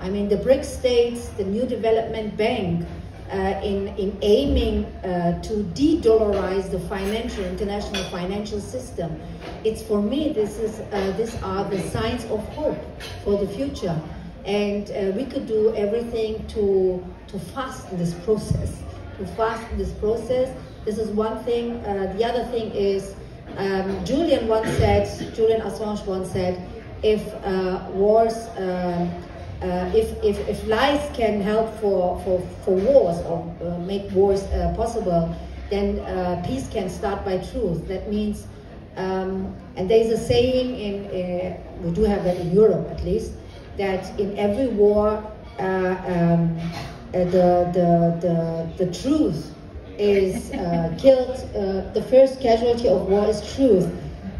I mean, the BRICS states, the New Development Bank, uh, in, in aiming uh, to de-dollarize the financial, international financial system. It's for me, this is, uh, these are the signs of hope for the future. And uh, we could do everything to, to fasten this process, to fasten this process. This is one thing. Uh, the other thing is, um, Julian once said, Julian Assange once said, if uh, wars um, uh, if, if, if lies can help for, for, for wars or uh, make wars uh, possible, then uh, peace can start by truth. That means, um, and there's a saying in, uh, we do have that in Europe at least, that in every war, uh, um, the, the, the, the truth is killed, the first casualty of war is truth.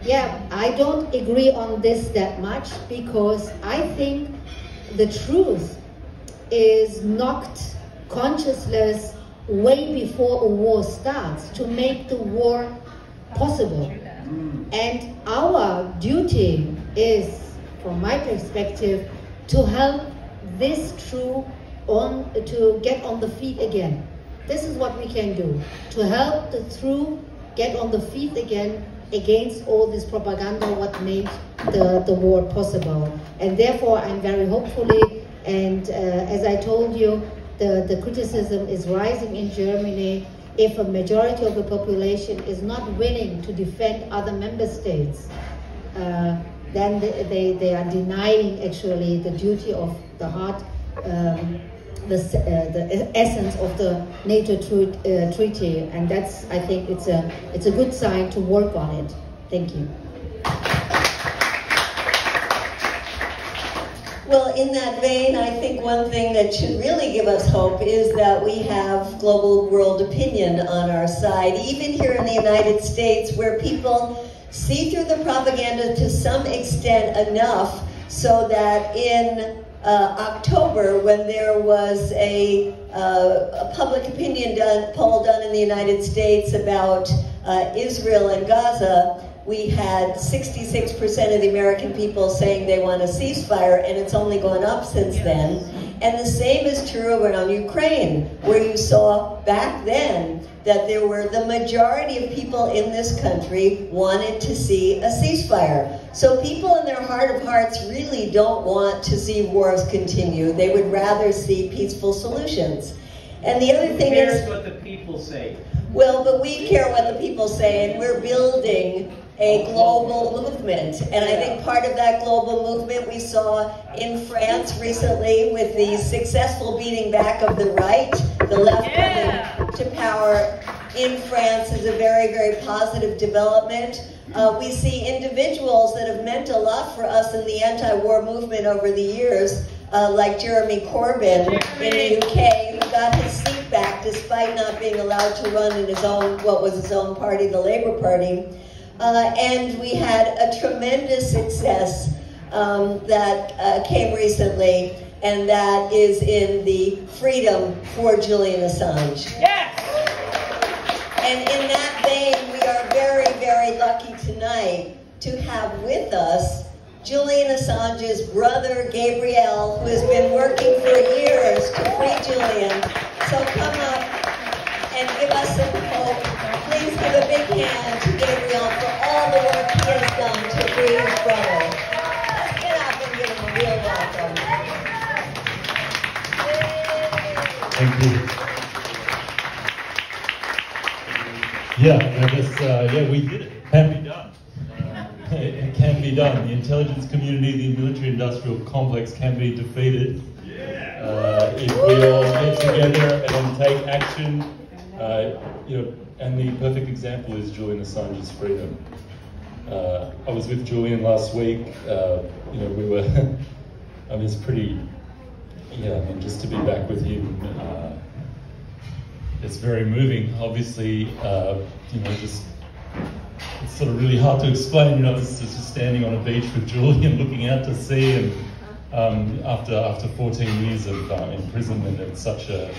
Yeah, I don't agree on this that much because I think the truth is knocked consciousness way before a war starts to make the war possible. And our duty is, from my perspective, to help this truth on to get on the feet again. This is what we can do to help the truth get on the feet again against all this propaganda what made the, the war possible. And therefore, I'm very hopefully, and uh, as I told you, the, the criticism is rising in Germany if a majority of the population is not willing to defend other member states. Uh, then they, they are denying actually the duty of the heart um, the, uh, the essence of the NATO uh, treaty, and that's I think it's a it's a good sign to work on it. Thank you. Well, in that vein, I think one thing that should really give us hope is that we have global world opinion on our side, even here in the United States, where people see through the propaganda to some extent enough so that in uh, October when there was a, uh, a public opinion done, poll done in the United States about uh, Israel and Gaza, we had 66% of the American people saying they want a ceasefire, and it's only gone up since then. And the same is true around Ukraine, where you saw back then that there were the majority of people in this country wanted to see a ceasefire. So people in their heart of hearts really don't want to see wars continue. They would rather see peaceful solutions. And the other thing is, what the people say? well, but we care what the people say, and we're building a global movement. And I think part of that global movement we saw in France recently with the successful beating back of the right, the left coming to power in France is a very, very positive development. Uh, we see individuals that have meant a lot for us in the anti-war movement over the years, uh, like Jeremy Corbyn in the UK, who got his seat back despite not being allowed to run in his own, what was his own party, the Labour Party. Uh, and we had a tremendous success um, that uh, came recently, and that is in the freedom for Julian Assange. Yes! And in that vein, we are very, very lucky tonight to have with us Julian Assange's brother, Gabriel, who has been working for years to free Julian. So come up and give us some hope. Please give a big hand to Gabriel for all the work he has done to free his brother. Let's get up and give him a real welcome. Thank you. Yeah, I guess, uh, yeah, we did it. Can be done. Uh, it, it can be done. The intelligence community, the military industrial complex can be defeated. Uh, if we all get together and take action, uh, you know, and the perfect example is Julian Assange's freedom. Uh, I was with Julian last week. Uh, you know, we were. I mean, it's pretty. Yeah, I mean, just to be back with him, uh, it's very moving. Obviously, uh, you know, just it's sort of really hard to explain. You know, just, just standing on a beach with Julian, looking out to sea, and um, after after 14 years of uh, imprisonment, it's such a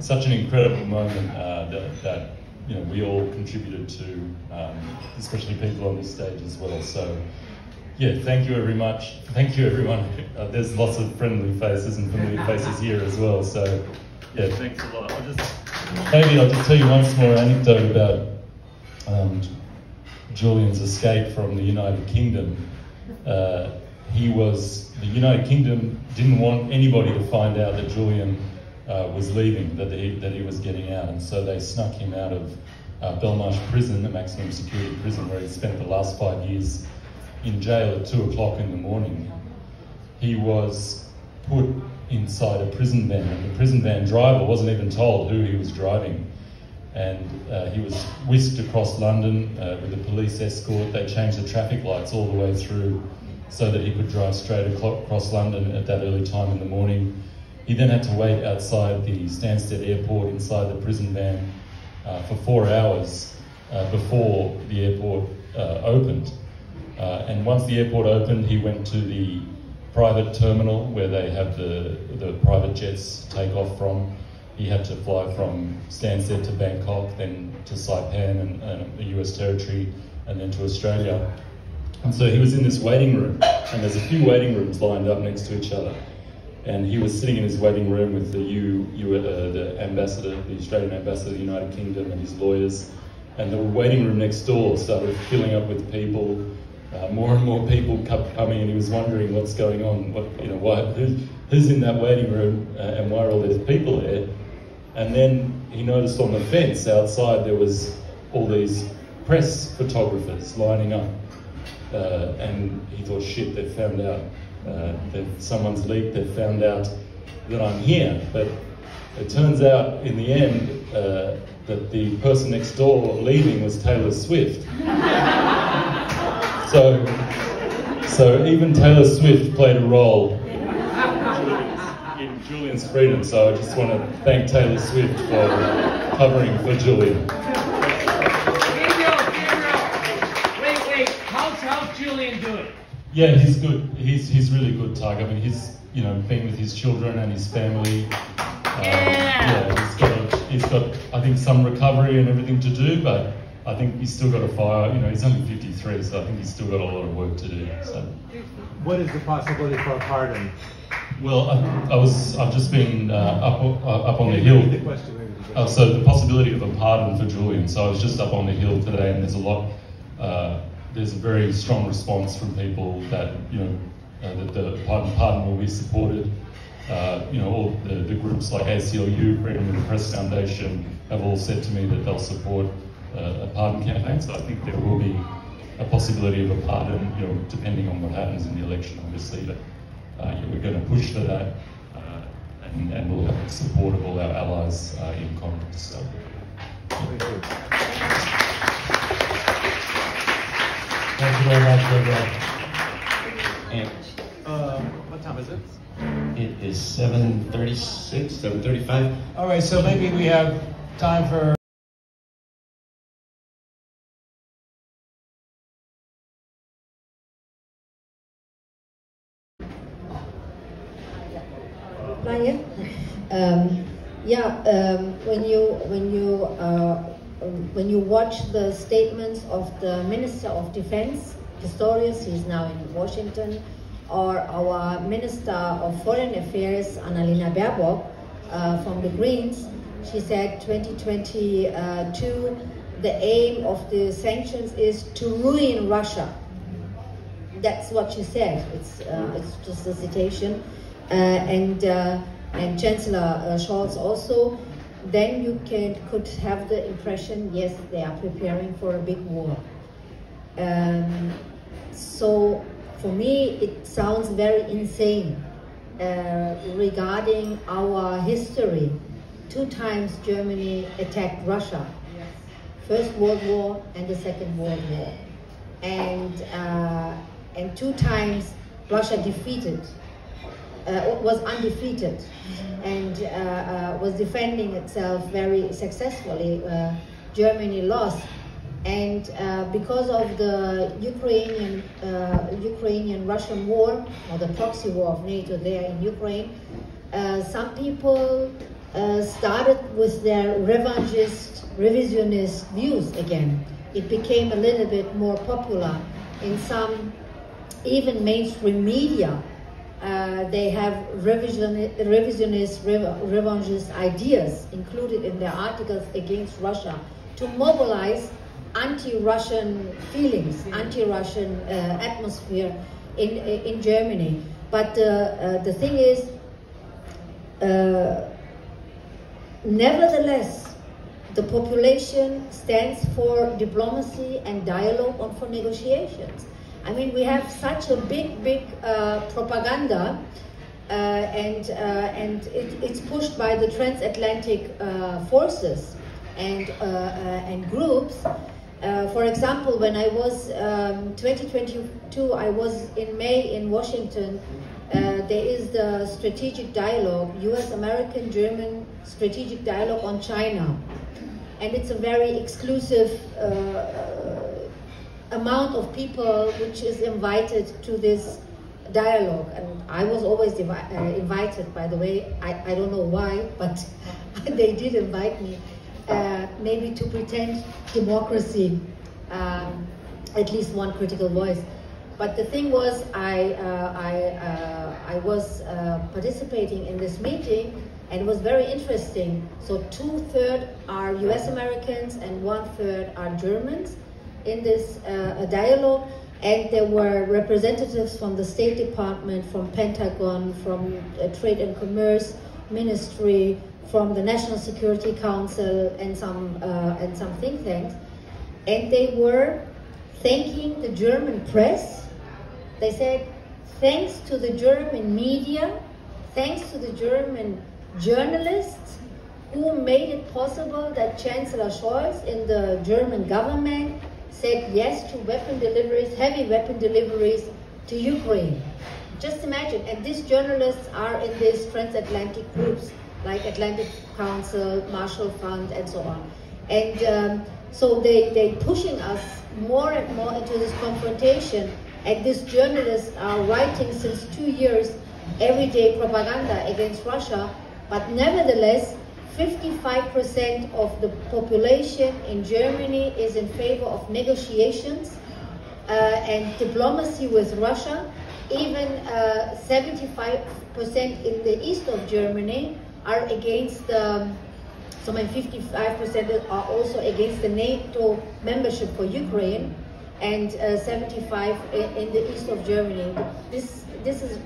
such an incredible moment uh, that, that you know we all contributed to, um, especially people on this stage as well. So. Yeah, thank you very much. Thank you, everyone. Uh, there's lots of friendly faces and familiar faces here as well. So, Yeah, thanks a lot. I'll just, maybe I'll just tell you one small anecdote about um, Julian's escape from the United Kingdom. Uh, he was, the United Kingdom didn't want anybody to find out that Julian uh, was leaving, that he, that he was getting out, and so they snuck him out of uh, Belmarsh Prison, the maximum security prison, where he spent the last five years in jail at two o'clock in the morning. He was put inside a prison van, and the prison van driver wasn't even told who he was driving. And uh, he was whisked across London uh, with a police escort. They changed the traffic lights all the way through so that he could drive straight across London at that early time in the morning. He then had to wait outside the Stansted airport inside the prison van uh, for four hours uh, before the airport uh, opened. Uh, and once the airport opened, he went to the private terminal where they have the, the private jets take off from. He had to fly from Stansted to Bangkok, then to Saipan and, and the US territory, and then to Australia. And so he was in this waiting room, and there's a few waiting rooms lined up next to each other. And he was sitting in his waiting room with the U, uh, the ambassador, the Australian ambassador of the United Kingdom, and his lawyers. And the waiting room next door started filling up with people uh, more and more people kept coming, and he was wondering what's going on. What you know, why who's, who's in that waiting room, uh, and why are all these people there? And then he noticed on the fence outside there was all these press photographers lining up, uh, and he thought, shit, they've found out. Uh, that someone's leaked. They've found out that I'm here, but it turns out in the end uh, that the person next door leaving was Taylor Swift. So, so even Taylor Swift played a role in Julian's freedom. So I just want to thank Taylor Swift for covering for Julian. Yeah, he's good. He's he's really good, Tug. I mean, he's you know been with his children and his family. Um, yeah, he's got a, he's got I think some recovery and everything to do, but I think he's still got a fire. You know, he's only 53, so I think he's still got a lot of work to do. So. What is the possibility for a pardon? Well, I, I was I've just been uh, up uh, up on the hill. The question, maybe. Uh, so the possibility of a pardon for Julian. So I was just up on the hill today, and there's a lot. There's a very strong response from people that you know uh, that the pardon, pardon will be supported. Uh, you know, all the, the, groups like ACLU, Freedom of the Press Foundation, have all said to me that they'll support uh, a pardon campaign. So I think there will be a possibility of a pardon, you know, depending on what happens in the election, obviously. But uh, yeah, we're going to push for that, uh, and, and, we'll have the support of all our allies uh, in Congress. So. You. Thank you very much, Gabriel. And Um, what time is it? it is 7.36, 7.35. All right, so maybe we have time for. Ryan? Um, yeah, um, when you when you uh, when you watch the statements of the Minister of Defense, Pistorius, he's now in Washington, or our Minister of Foreign Affairs, Annalena Baerbock, uh, from the Greens, she said 2022, the aim of the sanctions is to ruin Russia. That's what she said. It's, uh, it's just a citation. Uh, and uh, and Chancellor uh, Scholz also, then you can could have the impression, yes, they are preparing for a big war. Um, so for me, it sounds very insane uh, regarding our history. Two times Germany attacked Russia. First World War and the Second World War. And, uh, and two times Russia defeated uh, was undefeated and uh, uh, was defending itself very successfully. Uh, Germany lost, and uh, because of the Ukrainian uh, Ukrainian-Russian war or the proxy war of NATO there in Ukraine, some people started with their revanchist, revisionist views again. It became a little bit more popular in some even mainstream media Uh, they have revisionist, revisionist, revanchist ideas included in their articles against Russia to mobilize anti-Russian feelings, anti-Russian uh, atmosphere in in Germany. But uh, uh, the thing is, uh, nevertheless, the population stands for diplomacy and dialogue and for negotiations. I mean, we have such a big, big uh, propaganda, uh, and uh, and it, it's pushed by the transatlantic uh, forces and uh, uh, and groups. for example, when I was um, 2022, I was in May in Washington. there is the strategic dialogue, U.S., American, German strategic dialogue on China, and it's a very exclusive amount of people which is invited to this dialogue. And I was always uh, invited by the way. I, I don't know why but they did invite me uh, maybe to pretend democracy um, at least one critical voice. But the thing was I, uh, I, uh, I was uh, participating in this meeting and it was very interesting. So two-thirds are US Americans and one-third are Germans in this uh, dialogue and there were representatives from the State Department, from Pentagon, from uh, Trade and Commerce Ministry, from the National Security Council, and some uh, and some think tanks, and they were thanking the German press. They said, thanks to the German media, thanks to the German journalists who made it possible that Chancellor Scholz in the German government said yes to weapon deliveries, heavy weapon deliveries to Ukraine. Just imagine, and these journalists are in these transatlantic groups like Atlantic Council, Marshall Fund, and so on. And um, so they, they're pushing us more and more into this confrontation, and these journalists are writing since two years everyday propaganda against Russia, but nevertheless, 55% of the population in Germany is in favor of negotiations uh, and diplomacy with Russia. Even 75% uh, in the east of Germany are against the so 55% are also against the NATO membership for Ukraine, and uh, 75 in the east of Germany. This this is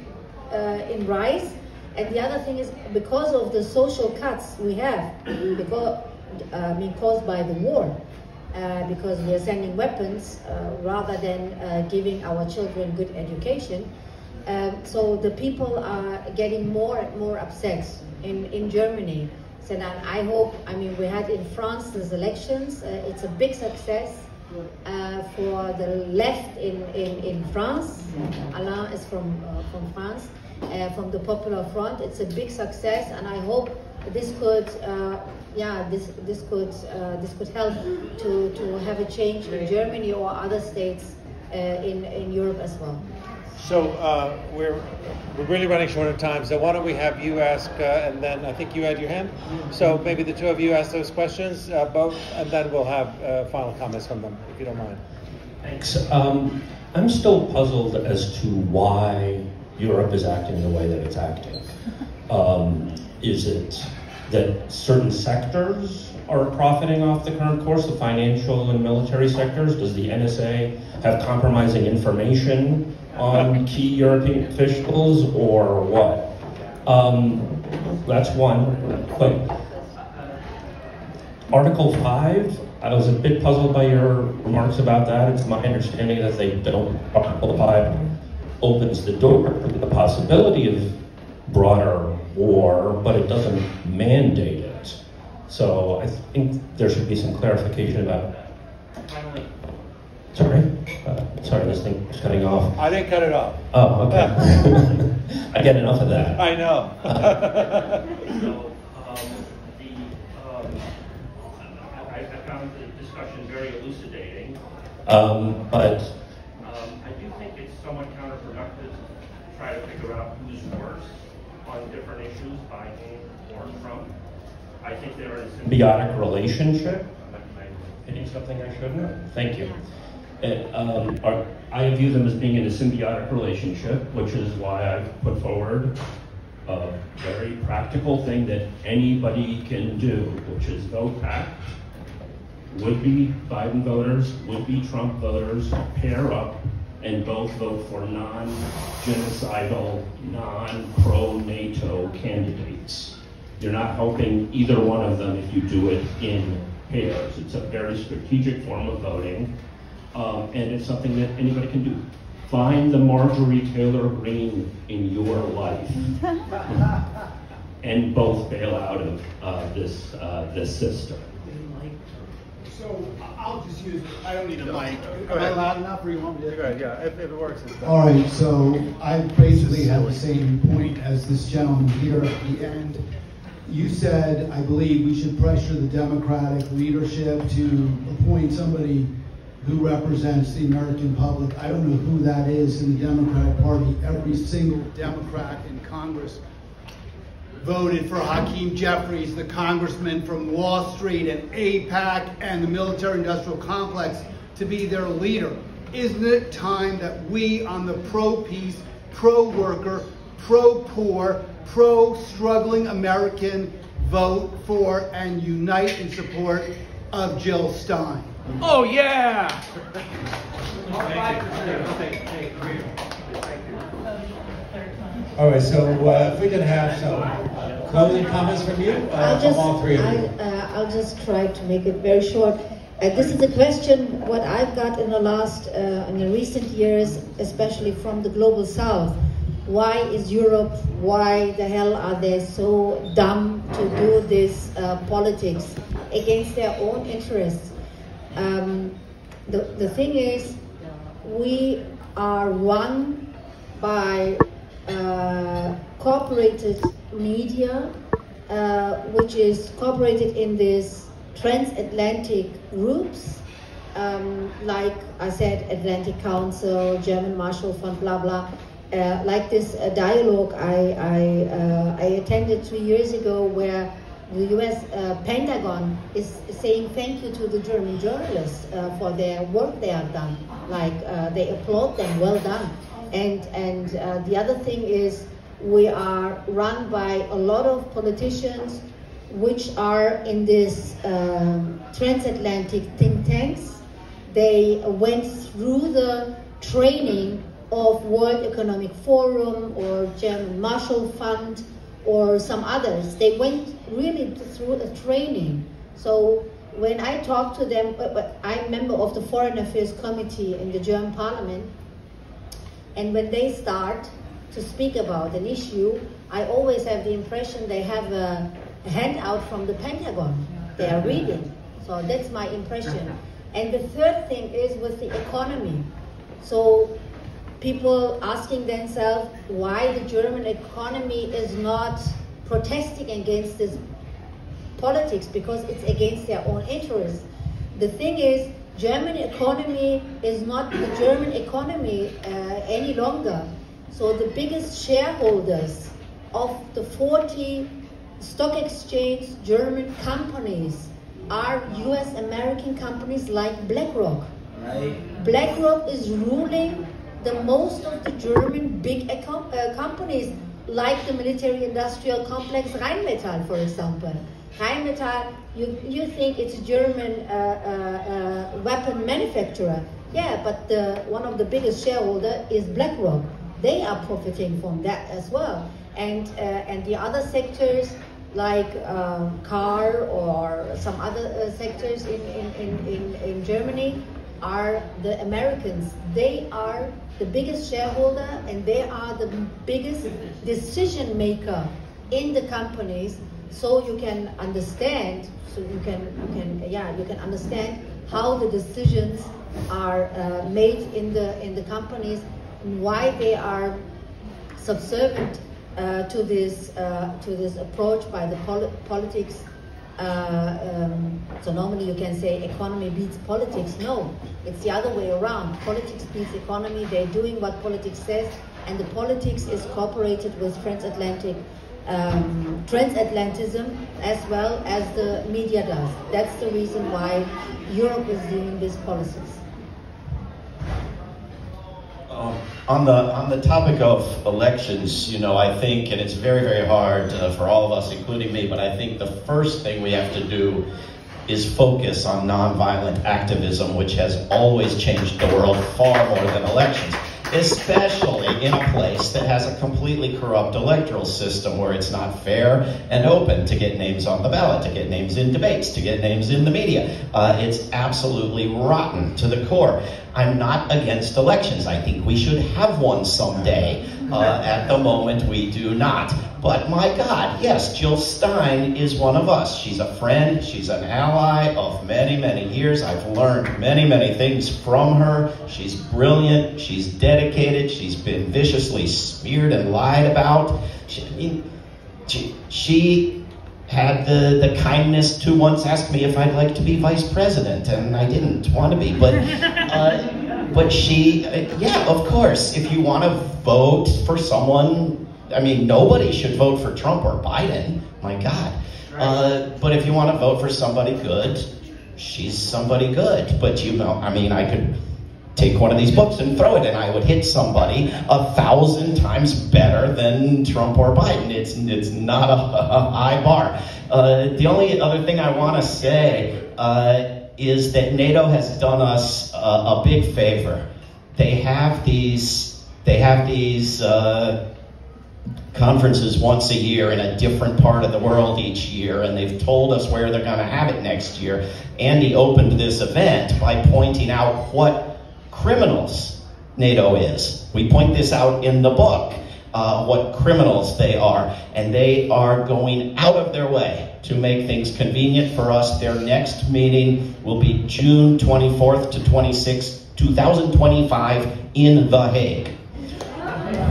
uh, in rise, and the other thing is because of the social cuts we have, because uh, mean caused by the war, uh, because we are sending weapons uh, rather than uh, giving our children good education. Um, so the people are getting more and more upset in, in Germany. So then I hope, I mean, we had in France these elections. Uh, it's a big success uh, for the left in, in, in France. Alain is from, from France uh, from the Popular Front. It's a big success, and I hope this could, uh, yeah, this this could uh, this could help to to have a change in Germany or other states uh, in in Europe as well. So uh, we're we're really running short of time. So why don't we have you ask, uh, and then I think you had your hand. So maybe the two of you ask those questions both, and then we'll have final comments from them, if you don't mind. Thanks. Um, I'm still puzzled as to why Europe is acting the way that it's acting? Um, is it that certain sectors are profiting off the current course, the financial and military sectors? Does the NSA have compromising information on key European officials or what? Um, that's one. But Article 5, I was a bit puzzled by your remarks about that. It's my understanding that they don't, Article 5 opens the door to the possibility of broader war, but it doesn't mandate it. So I think there should be some clarification about. Sorry, uh, sorry, this thing is cutting off. I didn't cut it off. Oh, okay. I get enough of that. I know. so, um, the, um, I, I, found the discussion very elucidating. Um, but I think there is a symbiotic relationship. Am hitting something I shouldn't? Thank you. And, um, are, I view them as being in a symbiotic relationship, which is why I've put forward a very practical thing that anybody can do, which is vote pact. Would-be Biden voters, would-be Trump voters pair up and both vote for non-genocidal, non-pro-NATO candidates. You're not helping either one of them if you do it in pairs. It's a very strategic form of voting, um, and it's something that anybody can do. Find the Marjorie Taylor Greene in your life, and both bail out of uh, this uh, this system. So I'll just use, I don't need a mic. Am I loud enough or you want me to? Go ahead, yeah, if, if it works, it's. All right, so I basically have the same point as this gentleman here at the end. You said, I believe, we should pressure the Democratic leadership to appoint somebody who represents the American public. I don't know who that is in the Democratic Party. Every single Democrat in Congress voted for Hakeem Jeffries, the congressman from Wall Street and AIPAC and the military industrial complex, to be their leader. Isn't it time that we on the pro-peace, pro-worker, pro-poor, pro-struggling American vote for and unite in support of Jill Stein? Oh, yeah! All right, so uh, if we can have some closing comments from you, uh, I'll from all three of you. I, uh, I'll just try to make it very short. Uh, this is a question what I've got in the last, uh, in the recent years, especially from the global south. Why is Europe, why the hell are they so dumb to do this uh, politics against their own interests? Um, the, the thing is, we are run by uh, corporated media, uh, which is cooperated in these transatlantic groups, um, like I said, Atlantic Council, German Marshall Fund, blah blah. Uh, like this uh, dialogue I I, uh, I attended three years ago, where the U.S. Uh, Pentagon is saying thank you to the German journalists uh, for their work they have done. Like they applaud them, well done. And and the other thing is we are run by a lot of politicians which are in this um, transatlantic think tanks. They went through the training of World Economic Forum or German Marshall Fund or some others. They went really through a training. So when I talk to them, but, but I'm a member of the Foreign Affairs Committee in the German Parliament, and when they start to speak about an issue, I always have the impression they have a handout from the Pentagon. They are reading. So that's my impression. And the third thing is with the economy. So people asking themselves why the German economy is not protesting against this politics because it's against their own interests. The thing is, German economy is not the German economy uh, any longer. So the biggest shareholders of the 40 stock exchange German companies are US American companies like BlackRock. Right. BlackRock is ruling the most of the German big uh, companies, like the military industrial complex Rheinmetall, for example. Rheinmetall, you, you think it's a German uh, uh, uh, weapon manufacturer. Yeah, but the, one of the biggest shareholder is BlackRock. They are profiting from that as well. And, uh, and the other sectors, like uh, car or some other uh, sectors in, in, in, in, in Germany, are the Americans. They are the biggest shareholder and they are the biggest decision maker in the companies. So you can understand, so you can, you can, yeah, you can understand how the decisions are uh, made in the in the companies, why they are subservient uh, to this uh, to this approach by the poli- politics. Uh, um, so normally you can say economy beats politics. No, it's the other way around. Politics beats economy. They're doing what politics says, and the politics is cooperated with transatlantic um, transatlantism as well as the media does. That's the reason why Europe is doing these policies. On the on the topic of elections, you know, I think, and it's very very hard uh, for all of us, including me, but I think the first thing we have to do is focus on nonviolent activism, which has always changed the world far more than elections especially in a place that has a completely corrupt electoral system where it's not fair and open to get names on the ballot, to get names in debates, to get names in the media. Uh, it's absolutely rotten to the core. I'm not against elections. I think we should have one someday. Uh, at the moment, we do not. But my God, yes, Jill Stein is one of us. She's a friend, she's an ally of many, many years. I've learned many, many things from her. She's brilliant, she's dedicated, she's been viciously smeared and lied about. She, I mean, she, she had the, the kindness to once ask me if I'd like to be vice president, and I didn't want to be. But, uh, but she, uh, yeah, of course, if you want to vote for someone I mean, nobody should vote for Trump or Biden. My God. Uh, but if you want to vote for somebody good, she's somebody good. But you know, I mean, I could take one of these books and throw it, and I would hit somebody a thousand times better than Trump or Biden. It's it's not a, a high bar. Uh, the only other thing I want to say uh, is that NATO has done us a, a, big favor. They have these they have these uh, conferences once a year in a different part of the world each year, and they've told us where they're going to have it next year. Andy opened this event by pointing out what criminals NATO is. We point this out in the book, uh, what criminals they are, and they are going out of their way to make things convenient for us. Their next meeting will be June 24th to 26th, 2025 in The Hague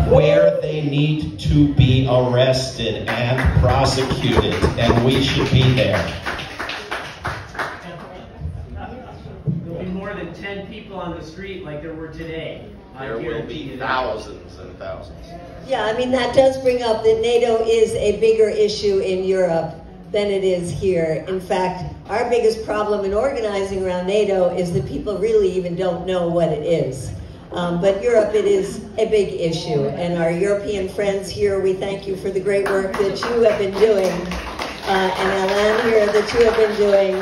where they need to be arrested and prosecuted, and we should be there. There'll be more than 10 people on the street like there were today. There will be thousands and thousands. Yeah, I mean, that does bring up that NATO is a bigger issue in Europe than it is here. In fact, our biggest problem in organizing around NATO is that people really even don't know what it is. Um, but Europe, it is a big issue. And our European friends here, we thank you for the great work that you have been doing, uh, and Alain here, that you have been doing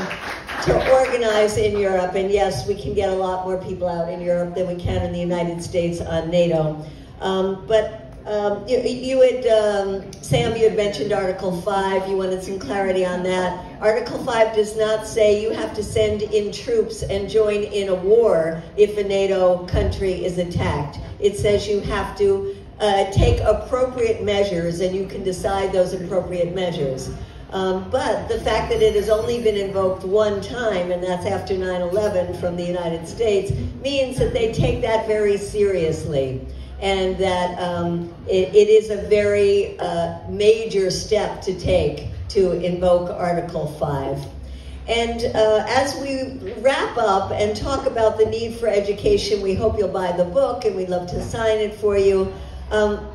to organize in Europe. And yes, we can get a lot more people out in Europe than we can in the United States on NATO. Um, but um, you, you, had, um, Sam, you had mentioned Article 5. You wanted some clarity on that. Article 5 does not say you have to send in troops and join in a war if a NATO country is attacked. It says you have to uh, take appropriate measures and you can decide those appropriate measures. Um, but the fact that it has only been invoked one time, and that's after 9-11 from the United States, means that they take that very seriously and that um, it, it is a very uh, major step to take to invoke Article 5. And uh, as we wrap up and talk about the need for education, we hope you'll buy the book and we'd love to sign it for you. Um,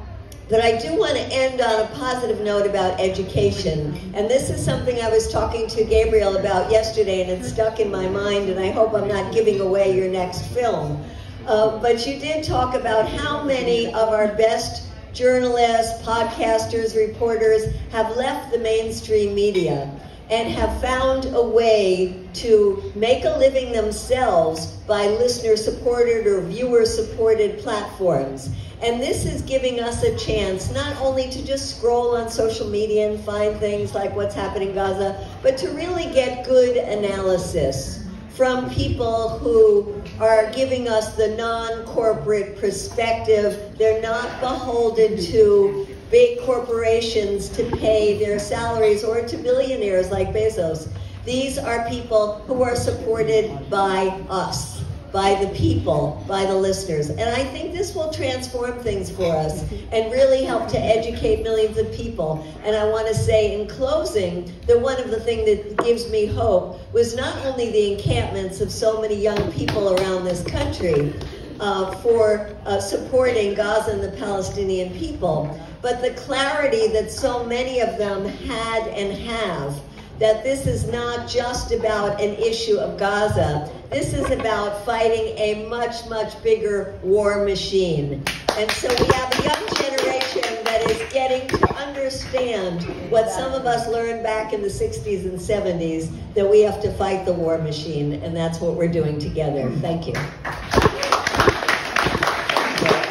but I do want to end on a positive note about education. And this is something I was talking to Gabriel about yesterday and it stuck in my mind and I hope I'm not giving away your next film. Uh, but you did talk about how many of our best journalists, podcasters, reporters have left the mainstream media and have found a way to make a living themselves by listener supported or viewer supported platforms. And this is giving us a chance not only to just scroll on social media and find things like what's happening in Gaza, but to really get good analysis from people who are giving us the non-corporate perspective. They're not beholden to big corporations to pay their salaries or to billionaires like Bezos. These are people who are supported by us by the people, by the listeners. And I think this will transform things for us and really help to educate millions of people. And I want to say in closing that one of the things that gives me hope was not only the encampments of so many young people around this country uh, for uh, supporting Gaza and the Palestinian people, but the clarity that so many of them had and have that this is not just about an issue of Gaza. This is about fighting a much, much bigger war machine. And so we have a young generation that is getting to understand what some of us learned back in the 60s and 70s, that we have to fight the war machine, and that's what we're doing together. Thank you.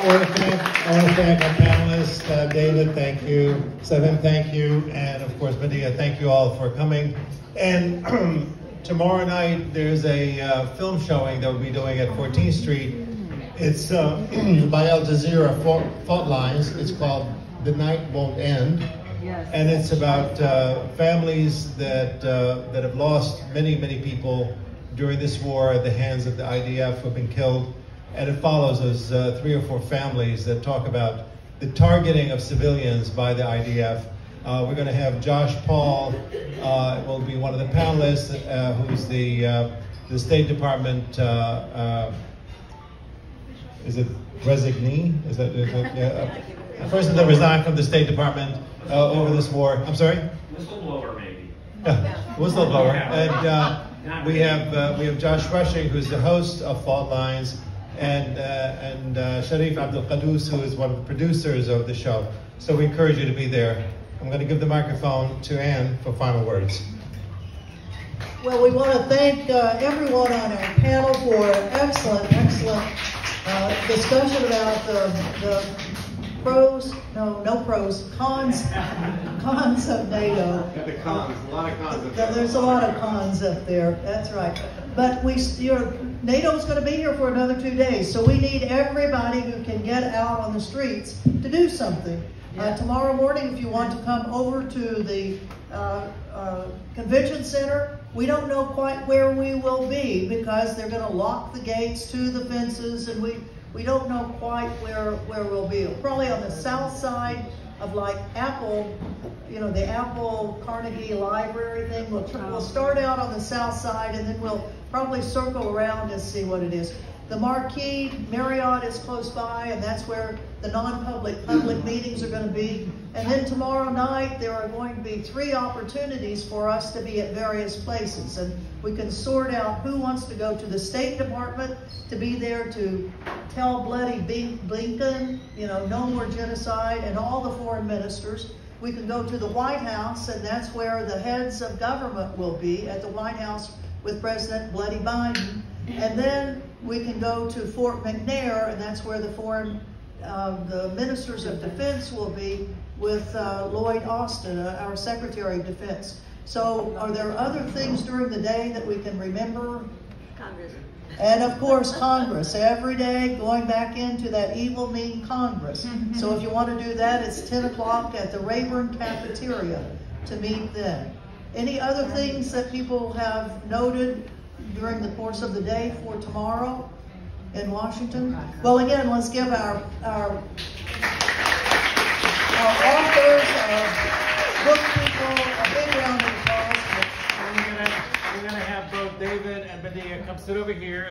I want to thank, I want to thank our panelists, uh, David, thank you, Sevim, thank you, and of course, Medea, thank you all for coming. And tomorrow night, there's a uh, film showing that we'll be doing at 14th Street. It's uh, by Al Jazeera Fault, Fault Lines. It's called The Night Won't End. Yes. And it's about uh, families that, uh, that have lost many, many people during this war at the hands of the IDF who have been killed. And it follows those uh, three or four families that talk about the targeting of civilians by the IDF. Uh, we're going to have Josh Paul, uh, will be one of the panelists, uh, who's the, uh, the State Department, uh, uh, is it resignee? Is that, is that yeah, a person that resigned from the State Department uh, over this war? I'm sorry? Whistleblower, maybe. whistleblower. And uh, we have uh, we have Josh Rushing, who's the host of Fault Lines, and uh, and uh, Sharif Abdel Kouddous, who is one of the producers of the show. So we encourage you to be there. I'm going to give the microphone to Ann for final words. Well, we want to thank uh, everyone on our panel for an excellent, excellent uh, discussion about the, the pros, no, no pros, cons, cons of NATO. The cons, a lot of cons. Th- There's a lot of cons up there, that's right. But we, you're, NATO's gonna be here for another two days, so we need everybody who can get out on the streets to do something. Uh, tomorrow morning, if you want to come over to the, uh, uh, convention center, we don't know quite where we will be because they're gonna lock the gates to the fences and we, we don't know quite where, where we'll be. Probably on the south side of like Apple, you know, the Apple Carnegie Library thing. We'll, tr- we'll oh. start out on the south side and then we'll probably circle around and see what it is. The Marquis Marriott is close by and that's where the non-public public meetings are gonna be. And then tomorrow night, there are going to be three opportunities for us to be at various places. And we can sort out who wants to go to the State Department to be there to tell bloody Blin- Blinken, you know, no more genocide and all the foreign ministers. We can go to the White House and that's where the heads of government will be at the White House with President Bloody Biden. And then we can go to Fort McNair and that's where the foreign uh, the ministers of defense will be with uh, Lloyd Austin, uh, our Secretary of Defense. So are there other things during the day that we can remember? Congress. And of course, Congress, every day going back into that evil, mean Congress. So if you want to do that, it's 10 o'clock at the Rayburn Cafeteria to meet then. Any other things that people have noted during the course of the day for tomorrow in Washington? Well, again, let's give our, our, our authors, our book people, a big round of applause. We're gonna, have both David and Medea come sit over here.